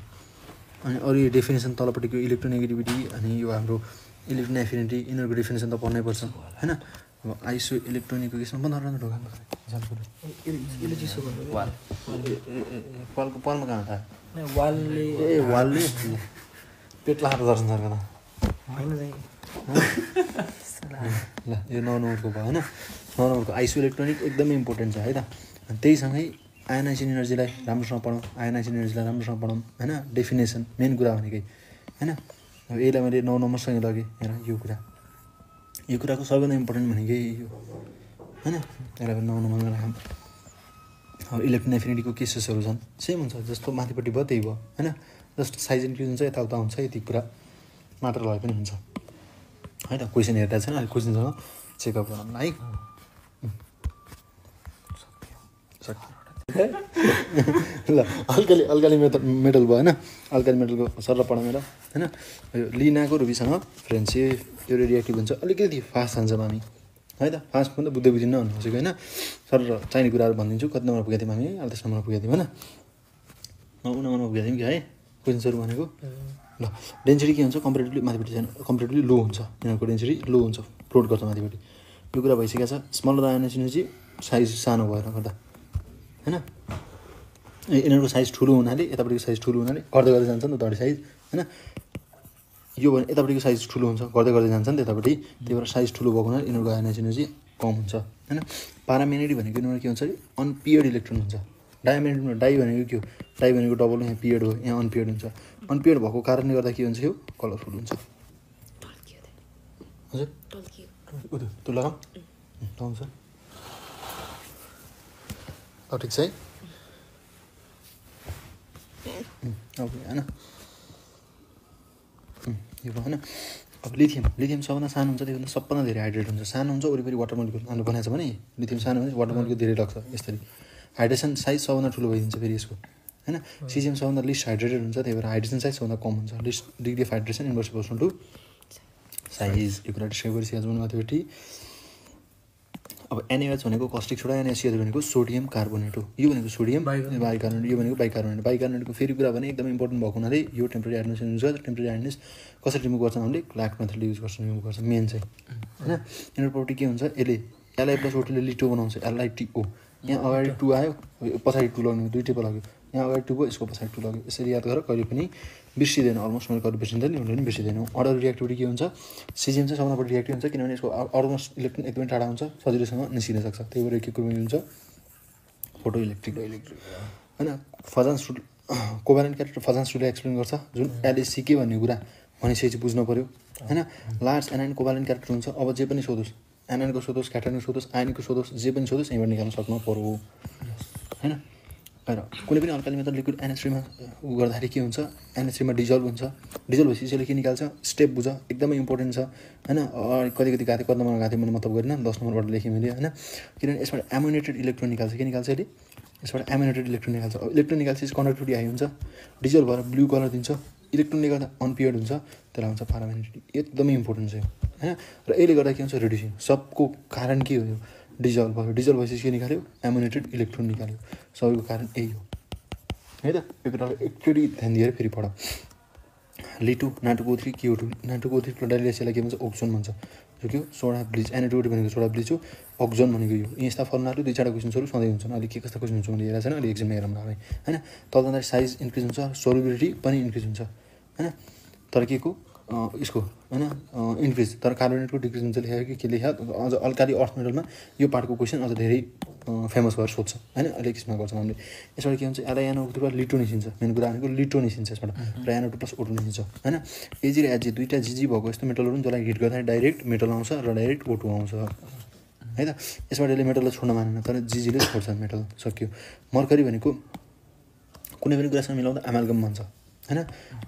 अनि अरू यो डेफिनेसन तलपट्टिको इलेक्ट्रोनेगेटिभिटी अनि यो हाम्रो इलेक्ट्रोन एफिनिटी यिनीहरूको डेफिनेसन त पढ्नै पर्छ होइन? अब आइसो इलेक्ट्रोनिकको केसमा बन्द राम्रो ढोका पलको पलमा कहाँ वालले। ए वालले। पेट लाएर दर्शन सर्कन। ल यो नौ नम्बरको भयो होइन? नौ नम्बरको आइसो इलेक्ट्रोनिक एकदमै इम्पोर्टेन्ट छ है त? अनि त्यहीसँगै आयनाइसिन इनर्जीलाई राम्रोसँग पढौँ आयनाइसिन इनर्जीलाई राम्रोसँग पढौँ होइन? डेफिनेसन मेन कुरा भनेकै होइन? अब यसलाई मैले नौ नम्बरसँग लगेँ हेर यो कुरा। यो कुराको सबैभन्दा इम्पोर्टेन्ट भनेकै यो होइन? यसलाई नौ नम्बरमा राखौँ। अब इलेक्ट्रोन एफिनिटीको केसेसहरू छन्। सेम हुन्छ जस्तो माथिपट्टि भयो त्यही भयो होइन? जस्ट साइज इन्क्रिज हुन्छ यताउता हुन्छ यति कुरा मात्र भए पनि हुन्छ। है त क्वेसन हेर्दा छैन अहिले क्वेसनसँग चेकअप गरौँ है। सक्यो। ल अल्काली अल्काली मेटल मेटल भयो होइन? अल्काली मेटलको सर पढाउँ र होइन? यो लिनाको रुबीसँग फ्रेन्डसिप त्यो रिएक्टिभ हुन्छ। अलिकति फास्ट जान्छौँ हामी है त फास्ट पनि त बुझ्दै बुझिन्न भन्नु खोजेको होइन? सर चाहिने कुराहरू भनिदिन्छु। कति नम्बर पुगेको थियौँ हामी दस नम्बर पुगेको थियौँ होइन? नम्बरमा पुगेको थियौँ कि है? क्वेसन्सहरू भनेको। ल डेन्सिटी के हुन्छ? कम्पेरिटिभली माथिपट्टि छैन कम्पेरिटिभली लो हुन्छ। यिनीहरूको डेन्सिटी लो हुन्छ। फ्लोट गर्छ माथिपट्टि। यो कुरा भइसकेको छ। स्मल र एनएसएनजी साइज सानो भएर गर्दा। होइन? ए, यिनीहरूको साइज ठुलो हुनाले यतापट्टिको साइज ठुलो हुनाले गर्दै गर्दै जान्छ नि त अगाडि साइज होइन? यो भने यतापट्टिको साइज ठुलो हुन्छ गर्दै गर्दै जान्छ नि त यतापट्टि। त्यही भएर साइज ठुलो भएको हुनाले यिनीहरूको एनएसएनजी कम हुन्छ होइन? पारामेनेटी भनेको यिनीहरू के हुन्छ अरे? अनपियर्ड इलेक्ट्रोन हुन्छ। डायमेन्टमा डाइ भनेको के हो? डाइ भनेको डबल यहाँ पिरियड हो यहाँ अनपियर्ड हुन्छ। अनपियर्ड भएको कारणले गर्दा के हुन्छ यो? कलरफुल हुन्छ। हजुर? त्यो लगाऊँ। लगाउँछ। अब ठिक छ है अब होइन यो भयो होइन अब लिथियम लिथियम सबभन्दा सानो हुन्छ त्योभन्दा सबभन्दा धेरै हाइड्रेट हुन्छ सानो हुन्छ वरिपरि वाटर मोलिकुल हामीले बनाएको छ भने लिथियम सानो भने वाटर मोलिकुल धेरै लाग्छ यसरी हाइड्रेसन साइज सबभन्दा ठुलो भइदिन्छ फेरि यसको होइन सिजिएम सबभन्दा लिस्ट हाइड्रेटेड हुन्छ त्यही भएर हाइड्रेसन साइज सबभन्दा कम हुन्छ least degree of hydration inversely to size यो कुरा डिस्क्राइब गरिसकेको छु माथिपट्टि अब एनएच भनेको कस्टिक सोडा एनएसिएच भनेको सोडियम कार्बोनेट हो। यो भनेको सोडियम बाइकार्बोनेट। यो भनेको बाइकार्बोनेट बाइकार्बोनेटको फेरि कुरा भने एकदमै इम्पोर्टेन्ट भएको हुनाले यो टेम्पररी युज गर्छ टेम्पररी हार्डनेस कसरी रिमुभ गर्छ हामीले क्ल्याक मेथडले युज गर्छ रिमुभ गर्छ मेन चाहिँ। होइन? यिनीहरू प्रपर्टी के हुन्छ? यसले एलआई प्लस ओटीले लिटो बनाउँछ एलआइटिओ यहाँ अगाडि टू आयो पछाडि टू लाग्ने दुइटै पो लाग्यो। यहाँ अगाडि टू भयो यसको पछाडि टू लाग्यो। यसरी याद गरेर कहिले पनि बिर्सिँदैन अलमोस्ट मैले कहिले बिर्सिन्छ नि उसले पनि बिर्सिँदैनौँ। अर्डर रिएक्टिभिटी के हुन्छ? सिजिएम चाहिँ सबभन्दा बढी रिएक्टिभ हुन्छ किनभने यसको अलमोस्ट इलेक्ट्रोन एकदमै टाढा हुन्छ सजिलोसँग निस्किन सक्छ। त्यही भएर के कुरो मिल्छ? फोटो इलेक्ट्रिक इलेक्ट्रिक होइन फजान्स कोभारेन्ट क्यारेक्टर फजान्स टुलले एक्सप्लेन गर्छ। जुन एलएससी के भन्ने कुरा चाहिँ बुझ्नु पऱ्यो होइन लार्ज एनाइन कोभारेन्ट क्यारेक्टर हुन्छ। अब जे पनि सोधोस् एनाइनको सोधोस् क्याटाइनको सोधोस् आइनको सोधोस् जे पनि सोधोस् यहीँबाट निकाल्न सक्नु पऱ्यो होइन? र कुनै पनि अल्काली मेथड लिक्विड एनएससीमा उ गर्दाखेरि के हुन्छ? एनएससीमा डिजल्भ हुन्छ। डिजल्भ भएपछि यसले के निकाल्छ? स्टेप बुझ एकदमै इम्पोर्टेन्ट छ। होइन? कति कति गाथे कति नम्बर गाथे मैले मतलब गरिनँ। दस नम्बरबाट लेखेँ मैले होइन? किनभने यसबाट एम्युनेटेड इलेक्ट्रोन निकाल्छ। के निकाल्छ यसले? यसबाट एम्युनेटेड इलेक्ट्रोन निकाल्छ। इलेक्ट्रोन निकाल्छ कन्डक्टिभिटी हाई हुन्छ। डिजल्भ भएर ब्लू कलर दिन्छ। इलेक्ट्रोनले गर्दा अनपियर्ड हुन्छ। त्यसलाई हुन्छ पारामेनिटी एकदमै इम्पोर्टेन्ट छ यो। होइन? र यसले गर्दा के हुन्छ? रिड्युसिङ। सबको कारण के हो डिजल्भ भयो। डिजल्भ भएपछि के निकाल्यो? एम्युनेटेड इलेक्ट्रोन निकाल्यो। सबैको कारण यही हो। है त? यो कुरालाई एकचोटि ध्यान दिएर फेरि पढ। लिटु नाटुको थ्री टू नाटुको थ्री क्लोडाइलेसियालाई के भन्छ? ओक्जोन भन्छ। जो के सोडा ब्लिच एनाटोटी भनेको सोडा ब्लिच हो। अक्जोन भनेको यो। यस्ता फर्मुलाहरू दुई चारवटा क्वेसन्सहरू सधैँ हुन्छन्। अहिले के कस्ता क्वेसन हुन्छ मैले हेरेको छैन? अहिले एक्जाम हेरौँ है। होइन? तल साइज इन्क्रिज हुन्छ सोलिबिलिटी पनि इन्क्रिज हुन्छ। होइन? तर के को? यसको होइन इन्क्रिज तर कार्बोनेटको डिक्रिज हुन्छ लेखेको कि के लेखेको अझ अल्काली अर्थ मेटलमा यो पार्टको क्वेसन अझ धेरै फेमस भएर सोध्छ होइन? अहिले किसिममा गर्छौँ हामीले। यसबाट के हुन्छ एलाई एनोबाट लिटो निस्किन्छ। मेन कुरा भनेको लिटो निस्किन्छ यसबाट। र टू प्लस ओटो निस्किन्छ होइन? एजी र एजी दुइटा जिजी भएको यस्तो मेटलहरू पनि जसलाई हिट गर्दा डाइरेक्ट मेटल आउँछ र डाइरेक्ट ओटो आउँछ। है त? यसबाट यसले मेटललाई छोड्न मानेन तर जिजीले छोड्छ मेटल सक्यो। मर्करी भनेको कुनै पनि कुरासँग मिलाउँदा एमालगम भन्छ होइन?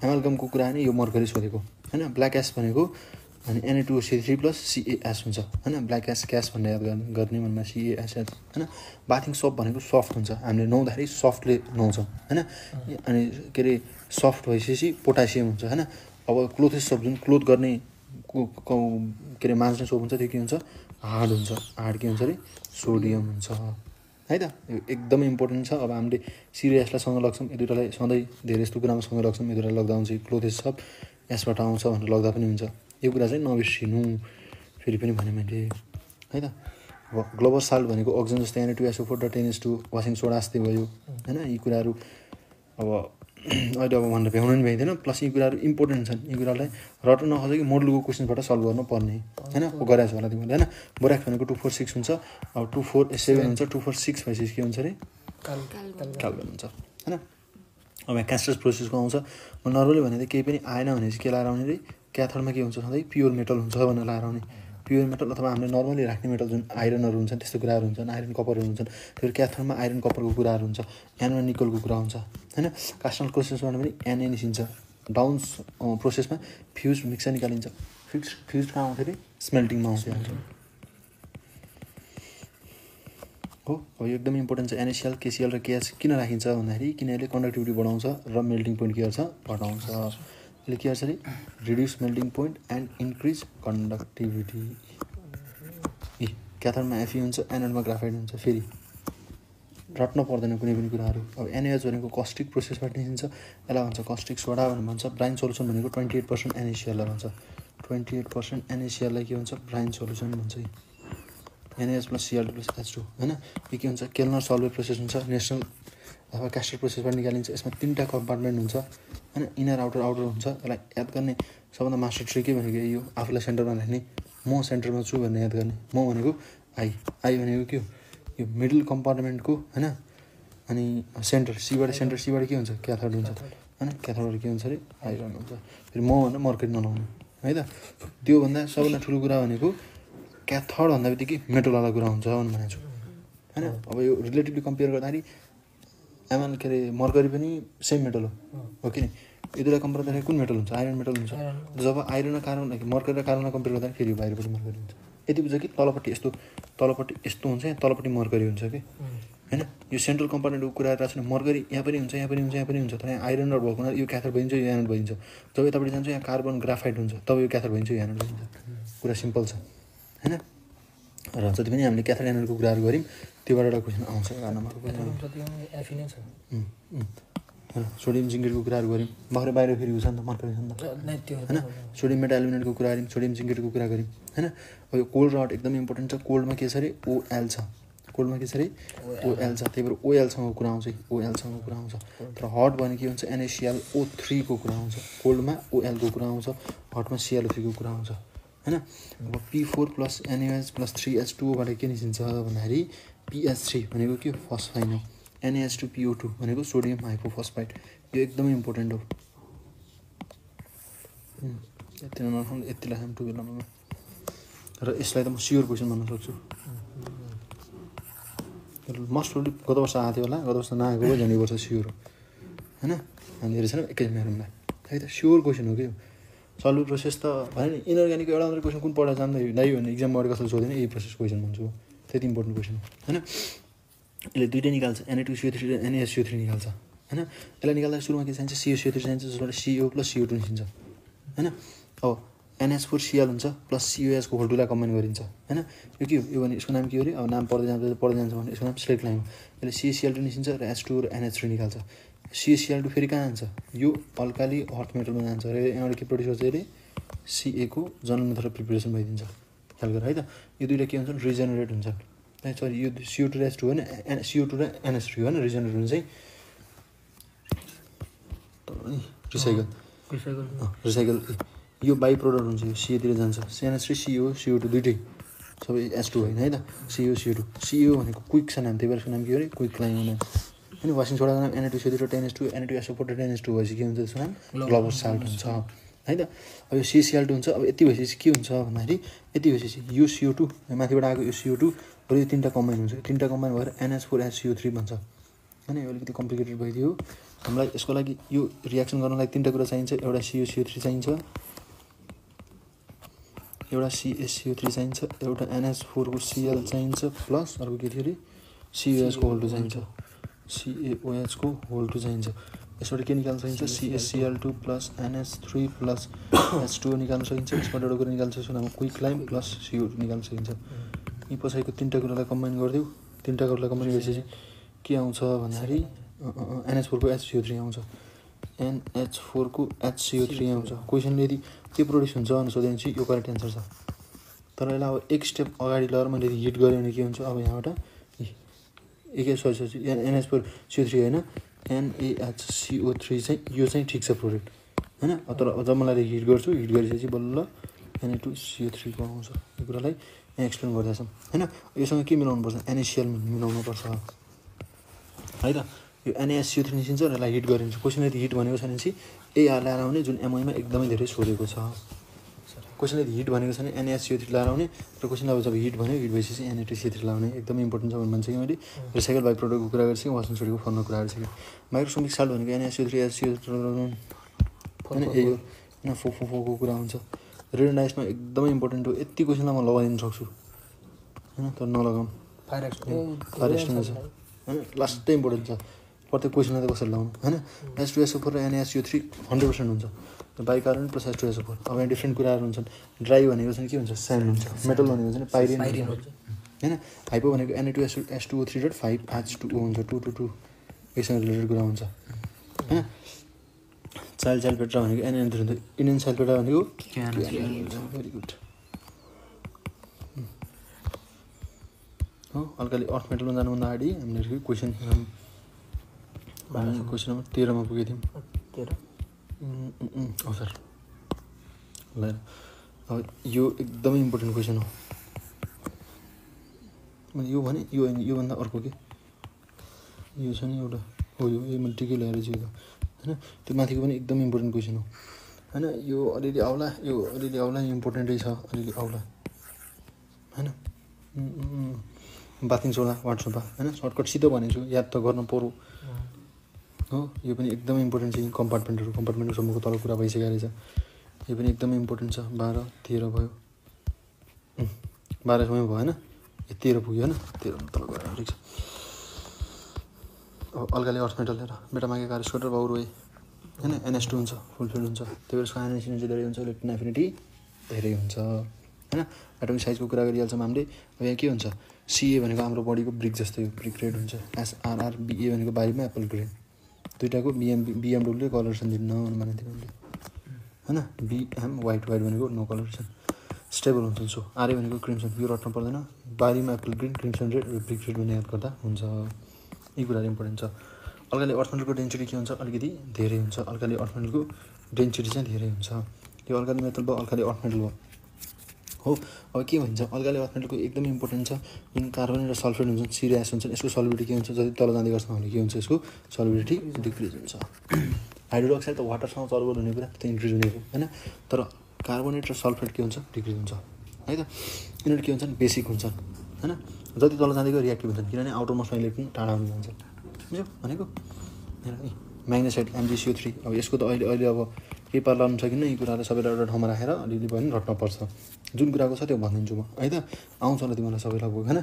एमालगमको कुरा नै यो मर्करी सोधेको। होइन? ब्ल्याक एस भनेको अनि NA two C three plus CAS हुन्छ। होइन? ब्ल्याक एस क्यास भनेर याद गर्ने गर्ने मनमा सिएएसएस होइन? बाथिङ सप भनेको सफ्ट हुन्छ। हामीले नुहाउँदाखेरि सफ्टले नुहाउँछौँ होइन? अनि के अरे सफ्ट भइसकेपछि पोटासियम हुन्छ होइन? अब क्लोथेस सप जुन क्लोथ गर्ने को- अरे मान्छे सोप हुन्छ त्यो के हुन्छ? हार्ड हुन्छ। हार्ड के हुन्छ अरे? सोडियम हुन्छ। है त? यो एकदमै इम्पोर्टेन्ट छ। अब हामीले सिरियसलाई सँगै लग्छौँ यो दुइटालाई सधैँ धेरै जस्तो कुरामा सँगै लग्छौँ यो दुइटालाई लग्दा हुन्छ क्लोथेस सब यसबाट आउँछ भनेर लग्दा पनि हुन्छ। यो कुरा चाहिँ नबिर्सिनु। फेरि पनि भने मैले है त? अब ग्लोबल साल्ट भनेको अक्सिजन जस्तै N two SO four dot NS two washing soda जस्तै भयो होइन? यी कुराहरू अब अहिले अब भनेर भ्याउनु पनि भ्याइँदैन। प्लस यी कुराहरू इम्पोर्टेन्ट छन्। यी कुरालाई रट्न नखोजे कि मोडलको क्वेसनबाट सल्भ गर्नुपर्ने होइन? गराएको छ होला तिमीले होइन? बोराक्स भनेको टू फोर सिक्स हुन्छ। अब टू फोर सेभेन हुन्छ। टू फोर सिक्स भइसकेपछि के हुन्छ अरे? काल हुन्छ होइन? अब यहाँ क्यास्टस प्रोसेसको आउँछ म नर्मली भने चाहिँ केही पनि आएन भने चाहिँ के लगाएर आउने अरे क्याथडमा के हुन्छ सधैँ प्योर मेटल हुन्छ भनेर लगाएर आउने। प्योर मेटल अथवा हामीले नर्मली राख्ने मेटल जुन आइरनहरू हुन्छन् त्यस्तो कुराहरू हुन्छन् आइरन कपरहरू हुन्छन् त्यो क्याथडमा आइरन कपरको कुराहरू हुन्छ एनमा निकलको कुरा हुन्छ होइन? कास्टल प्रोसेसबाट पनि एनए निस्किन्छ। डाउन्स प्रोसेसमा फ्युज मिक्सर निकालिन्छ। फ्युज फ्युज कहाँ आउँथ्यो अरे स्मेल्टिङमा आउँथ्यो। हो यो एकदमै इम्पोर्टेन्ट छ। एनएसिएल केसिएल र केएस किन राखिन्छ भन्दाखेरि किन कन्डक्टिभिटी बढाउँछ र मेल्टिङ पोइन्ट के गर्छ? घटाउँछ। यसले के गर्छ अरे? Reduce melting point and increase conductivity ए क्याथरमा एफी हुन्छ एनएडमा ग्राफाइट हुन्छ फेरि। रट्न पर्दैन कुनै पनि कुराहरू। अब एनएच भनेको कस्टिक प्रोसेसबाट निस्किन्छ यसलाई भन्छ कस्टिक सोडा भनेर भन्छ। ब्राइन सोल्युसन भनेको ट्वेन्टी एट पर्सेन्ट एनएसिएललाई भन्छ। ट्वेन्टी एट पर्सेन्ट एनएसिएललाई के भन्छ? ब्राइन सोल्युसन भन्छ। NS plus CL plus H two होइन? यो के हुन्छ? केलनर सल्भर प्रोसेस हुन्छ नेसनल अथवा क्यास्टर प्रोसेसबाट निकालिन्छ। यसमा तिनवटा कम्पार्टमेन्ट हुन्छ होइन? इनर आउटर आउटर हुन्छ। यसलाई याद गर्ने सबभन्दा मास्टर ट्रिक के भनेको यो आफूलाई सेन्टरमा राख्ने म सेन्टरमा छु भन्ने याद गर्ने। म भनेको आई। आई भनेको के हो? यो मिडल कम्पार्टमेन्टको होइन? अनि सेन्टर सीबाट सेन्टर सीबाट के हुन्छ? क्याथोड हुन्छ। होइन? क्याथोडबाट के हुन्छ अरे? आइरन हुन्छ। फेरि म भनेर मर्केट नलाउनु। है त? त्योभन्दा सबभन्दा ठुलो कुरा भनेको क्याथड भन्दा बित्तिकै मेटलवाला कुरा हुन्छ भनेर भनेको छु होइन अब यो रिलेटिभली कम्पेयर गर्दाखेरि एमएल के अरे मर्करी पनि सेम मेटल हो। हो कि नि यो दुईवटा कम्पेयर गर्दाखेरि कुन मेटल हुन्छ? आइरन मेटल हुन्छ। जब आइरन र कार्बन मर्करी र कार्बनलाई कम्पेयर गर्दाखेरि फेरि बाहिरपट्टि मर्करी हुन्छ। यति बुझ्छ कि तलपट्टि यस्तो तलपट्टि यस्तो हुन्छ यहाँ तलपट्टि मर्करी हुन्छ कि? होइन? यो सेन्ट्रल कम्पोनेन्टको कुरा रहेको छ मर्करी यहाँ पनि हुन्छ यहाँ पनि हुन्छ यहाँ पनि हुन्छ तर यहाँ आइरन र भएको हुनाले यो क्याथर भइन्छ यो एनोड भइन्छ। जब यतापट्टि जान्छ यहाँ कार्बन ग्राफाइट हुन्छ तब यो क्याथर भइन्छ यो एनोड भइन्छ। कुरा सिम्पल छ। होइन? र जति पनि हामीले क्याथर एनोडको कुराहरू गऱ्यौँ त्योबाट एउटा क्वेसन आउँछ नम्बरको सोडियम जिङ्गेटको कुराहरू गऱ्यौँ। भर्खर बाहिर फेरि हुन्छ नि त नि त्यो होइन? सोडियम मेटाएलुमिनेटको कुरा गऱ्यौँ सोडियम जिङ्गेटको कुरा गऱ्यौँ। होइन? अब यो कोल्ड रड एकदम इम्पोर्टेन्ट छ। कोल्डमा के छ अरे? ओएल छ। कोल्डमा के छ अरे? ओएल छ। त्यही भएर ओएलसँग कुरा आउँछ ओएलसँग कुरा आउँछ। तर हट भने के हुन्छ? एनएसिएल ओ थ्रीको कुरा आउँछ। कोल्डमा ओएलको कुरा आउँछ। हटमा सिएल थ्रीको कुरा आउँछ। होइन अब P four plus NAH plus three H टूबाट के निस्किन्छ भन्दाखेरि पिएच थ्री भनेको के हो। फस्फाइन हो एनएएच टू पिओ टू भनेको सोडियम हाइपोफस्फाइड यो एकदमै इम्पोर्टेन्ट हो। यति नराख्नु यति लेखाउँ टु बेलामा र यसलाई त म स्योर क्वेसन भन्न सक्छु मस्ट प्रोब्ली गत वर्ष आएको थियो होला गत वर्ष नआएको झन् यो वर्ष स्योर हो। होइन अनि हेरेछ एकै म्याडमलाई है त स्योर क्वेसन हो कि सल्भ प्रोसेस त भने नि इनअर्ग्यानिकको एउटा मात्रै क्वेसन कुन पढाएर जान्दै दाइ भने इक्जाम अगाडि कसैले सोधेन यही प्रोसेस क्वेसन भन्छु। त्यति इम्पोर्टेन्ट क्वेसन होइन? यसले दुइटै निकाल्छ एनए टू सिओ थ्री र एनएसिओ थ्री निकाल्छ होइन? यसलाई निकाल्दा सुरुमा के चाहिन्छ सिओ सिओ थ्री चाहिन्छ जसबाट सिओ प्लस सिओ टू निस्किन्छ होइन? अब एनएस फोर सिएल हुन्छ प्लस सिओएसको होल टूलाई कम्बाइन गरिन्छ होइन? यो के हो? यो भने यसको नाम के अरे अब नाम पढ्दै जान्छ पढ्दै जान्छ भने यसको नाम स्लेट लाइन यसले सिएसिएल टू निस्किन्छ र एच टू र एनएच थ्री निकाल्छ। सिएसिएल टू फेरि कहाँ जान्छ? यो अल्काली अर्थ मेटलमा जान्छ र यहाँबाट के प्रड्युस गर्छ अरे? सिएको जनरल मेथड अफ प्रिपेरेसन भइदिन्छ। ख्याल गर है त। यो दुइटा के हुन्छन् रिजेनेरेट हुन्छन् ए सरी यो सिओ टू र एच टू होइन? एन सिओ टू र एनएस थ्री होइन? रिजेनेरेट हुनु चाहिँ रिसाइकल रिसाइकल रिसाइकल यो बाई प्रडक्ट हुन्छ यो सिओतिर जान्छ। CNS three CO CO two दुइटै। सबै एच टू होइन है त? सिओ सिओ टू सिओ भनेको क्विक छ नाम त्यही भएर नाम के हो अरे क्विक लाइन होइन वासिङ सोडाको नाम एनए टू सिओ र ten S two NA two SO four ten S two भएपछि के हुन्छ त्यसको नाम? ग्लोबल साल्ट हुन्छ। है त? अब यो सिसिएल टू हुन्छ। अब यति भएपछि के हुन्छ भन्दाखेरि यति भएपछि यो सिओ टू माथिबाट आएको यो सिओ टू र यो तिनवटा कम्बाइन हुन्छ। तिनवटा कम्बाइन भएर NS four H CO three भन्छ। होइन यो अलिकति कम्प्लिकेटेड भइदियो। हामीलाई यसको लागि यो रियाक्सन गर्नलाई तिनवटा कुरा चाहिन्छ। एउटा सिओ सिओ थ्री चाहिन्छ। एउटा सिएससिओ थ्री चाहिन्छ। एउटा एनएस फोरको सिएल चाहिन्छ। प्लस अर्को के थियो अरे? सिओएसको होल टू चाहिन्छ। सिएओएचको होल टू चाहिन्छ। यसबाट के निकाल्न सकिन्छ? CSCL two plus NS three plus H two निकाल्न सकिन्छ। यसबाट एउटा कुरा निकाल्न सक्छ नाम क्विक लाइम प्लस सिओ निकाल्न सकिन्छ। यी पछाडिको तिनवटा कुरालाई कम्बाइन गरिदिउँ। तिनवटा कुरालाई कम्बाइन गरेपछि के आउँछ भन्दाखेरि एनएच फोरको एचसिओ थ्री आउँछ। एनएच फोरको एचसिओ थ्री आउँछ। क्वेसन यदि के प्रड्युस हुन्छ भनेर सोध्यो भने चाहिँ यो करेक्ट एन्सर छ। तर यसलाई अब एक स्टेप अगाडि लगेर मैले हिट गरेँ भने के हुन्छ? अब यहाँबाट एकै sorry sorry NH four CO three होइन? एनएचसिओ थ्री चाहिँ यो चाहिँ ठिक छ प्रोडक्ट होइन? तर जब मलाई हिट गर्छु हिट गरिसकेपछि बल्ल एनए टू सिओ थ्रीको आउँछ। यो कुरालाई यहाँ एक्सप्लेन गर्दैछौँ होइन? योसँग के मिलाउनुपर्छ? एनएसिएल मिलाउनुपर्छ। है त? यो एनएससिओ थ्री निस्किन्छ र यसलाई हिट गरिन्छ। क्वेसन यदि हिट भनेको छैन भनेपछि एआर ल्याएर आउने जुन एमआईमा एकदमै धेरै सोधेको छ। यदि हिट भनेको छैन एनएससिओ थ्री ल्याएर आउने र क्वेसन अब जब हिट भन्यो हिट भइसकेपछि एनएटिसिओ थ्री लगाउने एकदमै इम्पोर्टेन्ट छ भनेर भन्छ कि मैले रिसाइकल बाई प्रडक्टको कुरा गरिसकेँ वासन सोडीको फर्मको कुरा गरिसकेँ माइक्रोसोमिक साल्ट भनेको एनएससिओ थ्री एससिओ होइन होइन फो फो फोको कुरा हुन्छ। रेडनाइसमा एकदमै इम्पोर्टेन्ट हो। यति क्वेसनलाई म लगाइदिनु सक्छु। होइन तर नलगाऊँ फायर एक्सटेन्सन छ होइन लास्टै इम्पोर्टेन्ट छ। प्रत्येक क्वेसनमा त कसरी लगाउनु? होइन एस टु एसओ फोर र एनएसयु थ्री हन्ड्रेड पर्सेन्ट हुन्छ। By carbon plus S two SO four. अब यहाँ डिफ्रेन्ट कुराहरू हुन्छन्। ड्राई भनेको चाहिँ के हुन्छ? स्यान्ड हुन्छ। मेटल भनेको चाहिँ पाइरिन होइन? हाइपो भनेको NA two S S two O three dot five H two O हुन्छ। टू टू टू यससँग रिलेटेड कुरा हुन्छ। होइन? चाइल्ड चाइल्ड पेट्रा भनेको एनएन थ्री हुन्छ। इन्डियन चाइल्ड पेट्रा भनेको भेरी गुड हो? अल्काली अर्थ मेटलमा जानुभन्दा अगाडि हामीले क्वेसन क्वेसन नम्बर तेह्रमा पुगेको थियौँ। तेह्र। हो सर ल अब यो एकदमै इम्पोर्टेन्ट क्वेसन हो मैले यो भने यो होइन योभन्दा अर्को के यो छ नि एउटा हो यो मैले टिकै ल्याएर चाहिँ होइन त्यो माथिको पनि एकदमै इम्पोर्टेन्ट क्वेसन हो होइन यो अलिअलि आउला यो अलिअलि आउला इम्पोर्टेन्टै छ अलिअलि आउला होइन। बाथिङ सोडा वाट्सएपमा होइन सर्टकट सिधो भनेको छु याद त गर्न पऱ्यो हो यो पनि एकदमै इम्पोर्टेन्ट छ। यी कम्पार्टमेन्टहरू सम्मको तल कुरा भइसकेको रहेछ। यो पनि एकदमै इम्पोर्टेन्ट छ। बाह्र तेह्र भयो। बाह्रसम्म भएन ए तेह्र पुग्यो होइन? तेह्र तल गएर ठिक छ। अब अल्काले अर्थ मेटल लिएर बेटा मागे कार स्वेटर बाउ रोए होइन? एनएस टू हुन्छ फुलफिल हुन्छ। त्यही भएर यसको आइनेस एनर्जी धेरै हुन्छ। इलेक्ट्रोन एफिनिटी धेरै हुन्छ। होइन? एटोमिक साइजको कुरा गरिहाल्छौँ हामीले। अब यहाँ के हुन्छ? सिए भनेको हाम्रो बडीको ब्रिक जस्तै ब्रिक रेड हुन्छ। एसआरआर बिए भनेको बारीमा एप्पल ग्रेन दुइटाको बिएम बिएमडब्ल्यूले कलरेसन दिन्न भनेको थियो मैले होइन? बिएम वाइट वाइट भनेको नो कलरेसन स्टेबल हुन्छ सो आर्य भनेको क्रिम्सन यो रट्न पर्दैन। बारीमा एप्पल ग्रिन क्रिम्सन रेड र ब्रिक रेड भन्ने याद गर्दा हुन्छ। यी कुराहरू इम्पोर्टेन्ट छ। अल्काली अर्थमेन्टलको डेन्सिटी के हुन्छ? अलिकति धेरै हुन्छ। अल्काली अर्थमेन्टलको डेन्सिटी चाहिँ धेरै हुन्छ। यो अल्काली मेटल भयो अल्काली अर्थमेन्टल भयो। हो। अब के भन्छ? अल्काली अर्थमेन्टलको एकदमै इम्पोर्टेन्ट छ। जुन कार्बन र सल्फेट हुन्छ सिरियस हुन्छ यसको सलिबिलिटी के हुन्छ? जति तल जाँदै गर्छ भने के हुन्छ यसको सलिबिलिटी डिक्रिज हुन्छ। हाइड्रोक्साइड त वाटरसँग सल्भर हुने कुरा त्यो इन्क्रिज हुने हो होइन? तर कार्बोनेट र सल्फेट के हुन्छ? डिक्रिज हुन्छ। है त? यिनीहरू के हुन्छन् बेसिक हुन्छन् होइन? जति तल जाँदै गयो रियाक्टिभ हुन्छन् किनभने आउटर मोस्ट इलेक्ट्रोन टाढा हुन जान्छ। बुझ्यो? भनेको? म्याग्नेसाइड एमजिसिओ थ्री अब यसको त अहिले अहिले अब केही पार लानु सकिन्न यी कुराहरू सबैलाई एउटा ठाउँमा राखेर अलिअलि भने रट्नुपर्छ जुन कुराको छ त्यो भनिदिन्छु म है त आउँछ होला तिमीलाई सबैलाई भयो होइन?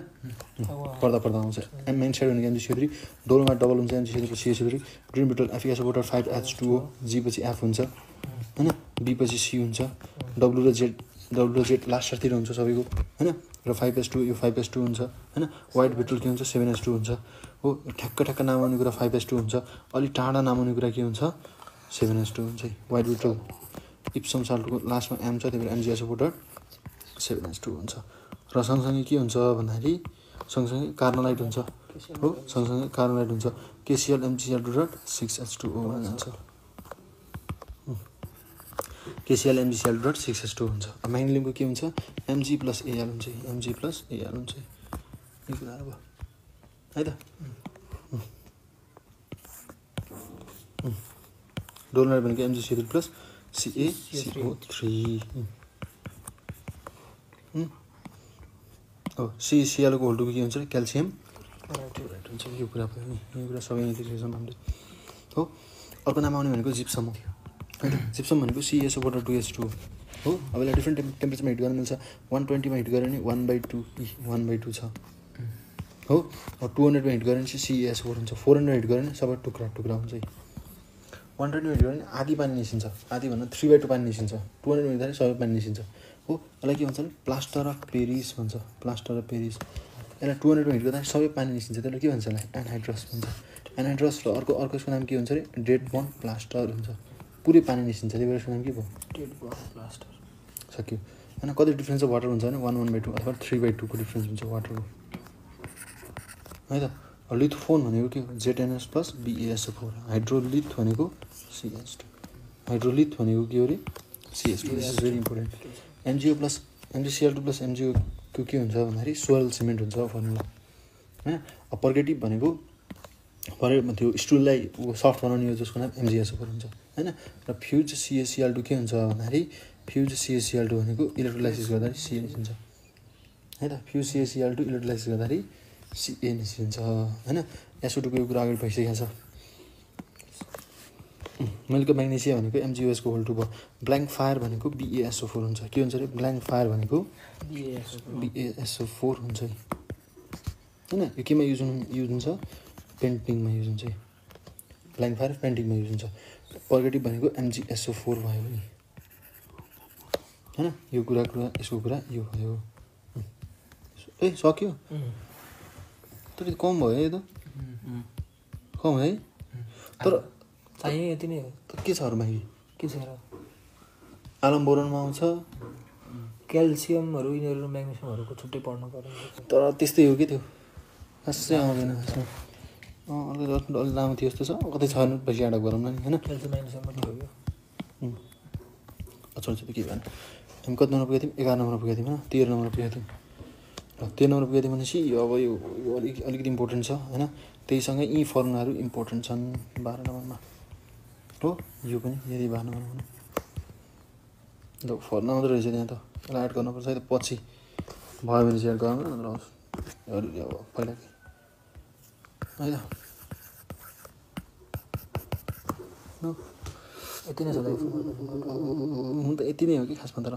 पढ्दा पढ्दा आउँछ। एम मेन साइड भनेको एमजिसिओ थ्री डोलमा डबल हुन्छ MGCO three CSO three green bitter एफिएस water five H two हो। जी पछि एफ हुन्छ। होइन? बी पछि सी हुन्छ। डब्लु र जेड डब्लु र जेड लास्टतिर हुन्छ सबैको। होइन? र फाइभ एस टू यो फाइभ एस टू हुन्छ। होइन? वाइट बिटल के हुन्छ? सेभेन एस टू हुन्छ। हो? ठ्याक्क ठ्याक्क नाम आउने कुरा फाइभ एस टू हुन्छ। अलिक टाढा नाम आउने कुरा के हुन्छ? सेभेन एस टू हुन्छ वाइट बिटल इप्सम साल्टको लास्टमा एम छ त्यही भएर MGS water seven S two हुन्छ। र सँगसँगै के हुन्छ भन्दाखेरि सँगसँगै कार्नोलाइट हुन्छ। हो सँगसँगै कार्नोलाइट हुन्छ। KCl MgCl two dot six H two O जान्छ KCl MgCl dot six H two हुन्छ। अब म्याग्नेलियमको के हुन्छ? एमजी प्लस एएल हुन्छ। एमजी प्लस एएल हुन्छ। यो कुराहरू भयो है त? डोलनाइट भनेको three plus Ca CO three. हो। सिसिएलको होल्डको के हुन्छ क्याल्सियम। क्लोराइड हुन्छ यो कुरा भयो नि। यो कुरा सबै यहाँतिर छौँ हामीले। हो अर्को नाम आउने भनेको जिप्सम हो। होइन? जिप्सम भनेको CSO butter two S two हो। अब यसलाई डिफ्रेन्ट टेम्प टेम्परेचरमा हिट गर्न मिल्छ। वान ट्वेन्टीमा हिट गऱ्यो भने one by two one by two छ। हो टु हन्ड्रेडमा हिट गऱ्यो भने चाहिँ सिएस फोर हुन्छ। फोर हन्ड्रेड हिट गऱ्यो भने सबै टुक्रा टुक्रा हुन्छ वान ट्वेन्टीमा हिट गऱ्यो भने आधी पानी निस्किन्छ। आधी भन्दा थ्री बाई टू पानी निस्किन्छ। टु हन्ड्रेडमा हिँड्दाखेरि सबै पानी निस्किन्छ। हो यसलाई के भन्छ भने प्लास्टर अफ पेरिस भन्छ। Plaster of Paris. यसलाई टु हन्ड्रेडमा हिट सबै पानी निस्किन्छ। त्यसलाई के भन्छ यसलाई? एनहाइड्रस भन्छ। एनहाइड्रस र अर्को अर्को यसको नाम के हुन्छ अरे डेड बन प्लास्टर हुन्छ। पुरै पानी निस्किन्छ। त्यही भएर यसको नाम के भयो? Dead burnt plaster. सक्यो। होइन कति डिफ्रेन्स अफ वाटर हुन्छ भने? वान वान बाई टू अथवा थ्री बाई टूको डिफ्रेन्स हुन्छ वाटरको है त? लिथोफोन भनेको के हो? ZnS plus BaSO four hydrolith भनेको सिएच टू हाइड्रोलिथ भनेको के हो अरे CH two is very important MGO plus MGCL two plus एमजिओको के हुन्छ भन्दाखेरि सोयल सिमेन्ट हुन्छ फर्मुला होइन अब पर्गेटिभ भनेको पर त्यो स्टुललाई सफ्ट बनाउने हो जसको नाम एमजिएसओ फोर हुन्छ होइन? र फ्युज सिएसिएल टू के हुन्छ भन्दाखेरि फ्युज सिएसिएल टू भनेको इलेक्ट्रोलाइसिस गर्दाखेरि सिए निस्किन्छ है त? फ्युज सिएसिएल टू इलेक्ट्रोलाइसिस गर्दाखेरि सिए निस्किन्छ होइन? एसओटूको यो कुरा अगाडि भइसकेको छ। मिल्क म्याग्नेसिया भनेको एमजिओएसको होल टू भयो। ब्ल्याङ्क फायर भनेको बिएसओ फोर हुन्छ। के हुन्छ अरे? ब्ल्याङ्क फायर भनेको बिएसओ फोर हुन्छ है। होइन? यो केमा युज हुनु युज हुन्छ? पेन्टिङमा युज हुन्छ ब्ल्याङ्क फायर पेन्टिङमा युज हुन्छ। पगेटिभ भनेको एमजिएसओ फोर भयो नि। होइन? यो कुरा कुरा यसको कुरा यो भयो. ए सक्यो? तर कम भयो है त। कम है? तर चाहियो यति नै हो के छ अरू बाँकी के छ र? आलम बोरनमा आउँछ। क्याल्सियमहरू यिनीहरू म्याग्नेसियमहरूको छुट्टै पढ्नु पर्यो तर त्यस्तै हो कि त्यो? खासै आउँदैन खासमा अलिक अलिक लामो थियो जस्तो छ। कतै छ भने पछि एडप गरौँ न नि होइन? क्याल्सियम म्याग्नेसियम मात्रै हो अच्छा के भएन हामी कति नम्बर पुगेको थियौँ? एघार नम्बर पुगेको थियौँ होइन? तेह्र नम्बर पुगेको थियौँ। र तेह्र नम्बर पुगेको थियौँ भनेपछि यो अब यो यो अलिक अलिकति इम्पोर्टेन्ट छ होइन? त्यहीसँगै यी फर्मुलाहरू इम्पोर्टेन्ट छन्। बाह्र नम्बरमा। हो यो पनि यदि नम्बरमा भनौँ ल फर्मुला मात्रै रहेछ त्यहाँ त यसलाई एड गर्नुपर्छ है त पछि भयो भने चाहिँ एड गरौँ न अरू अब पहिला है त ल यति नै छ त यति नै हो कि खासमा तर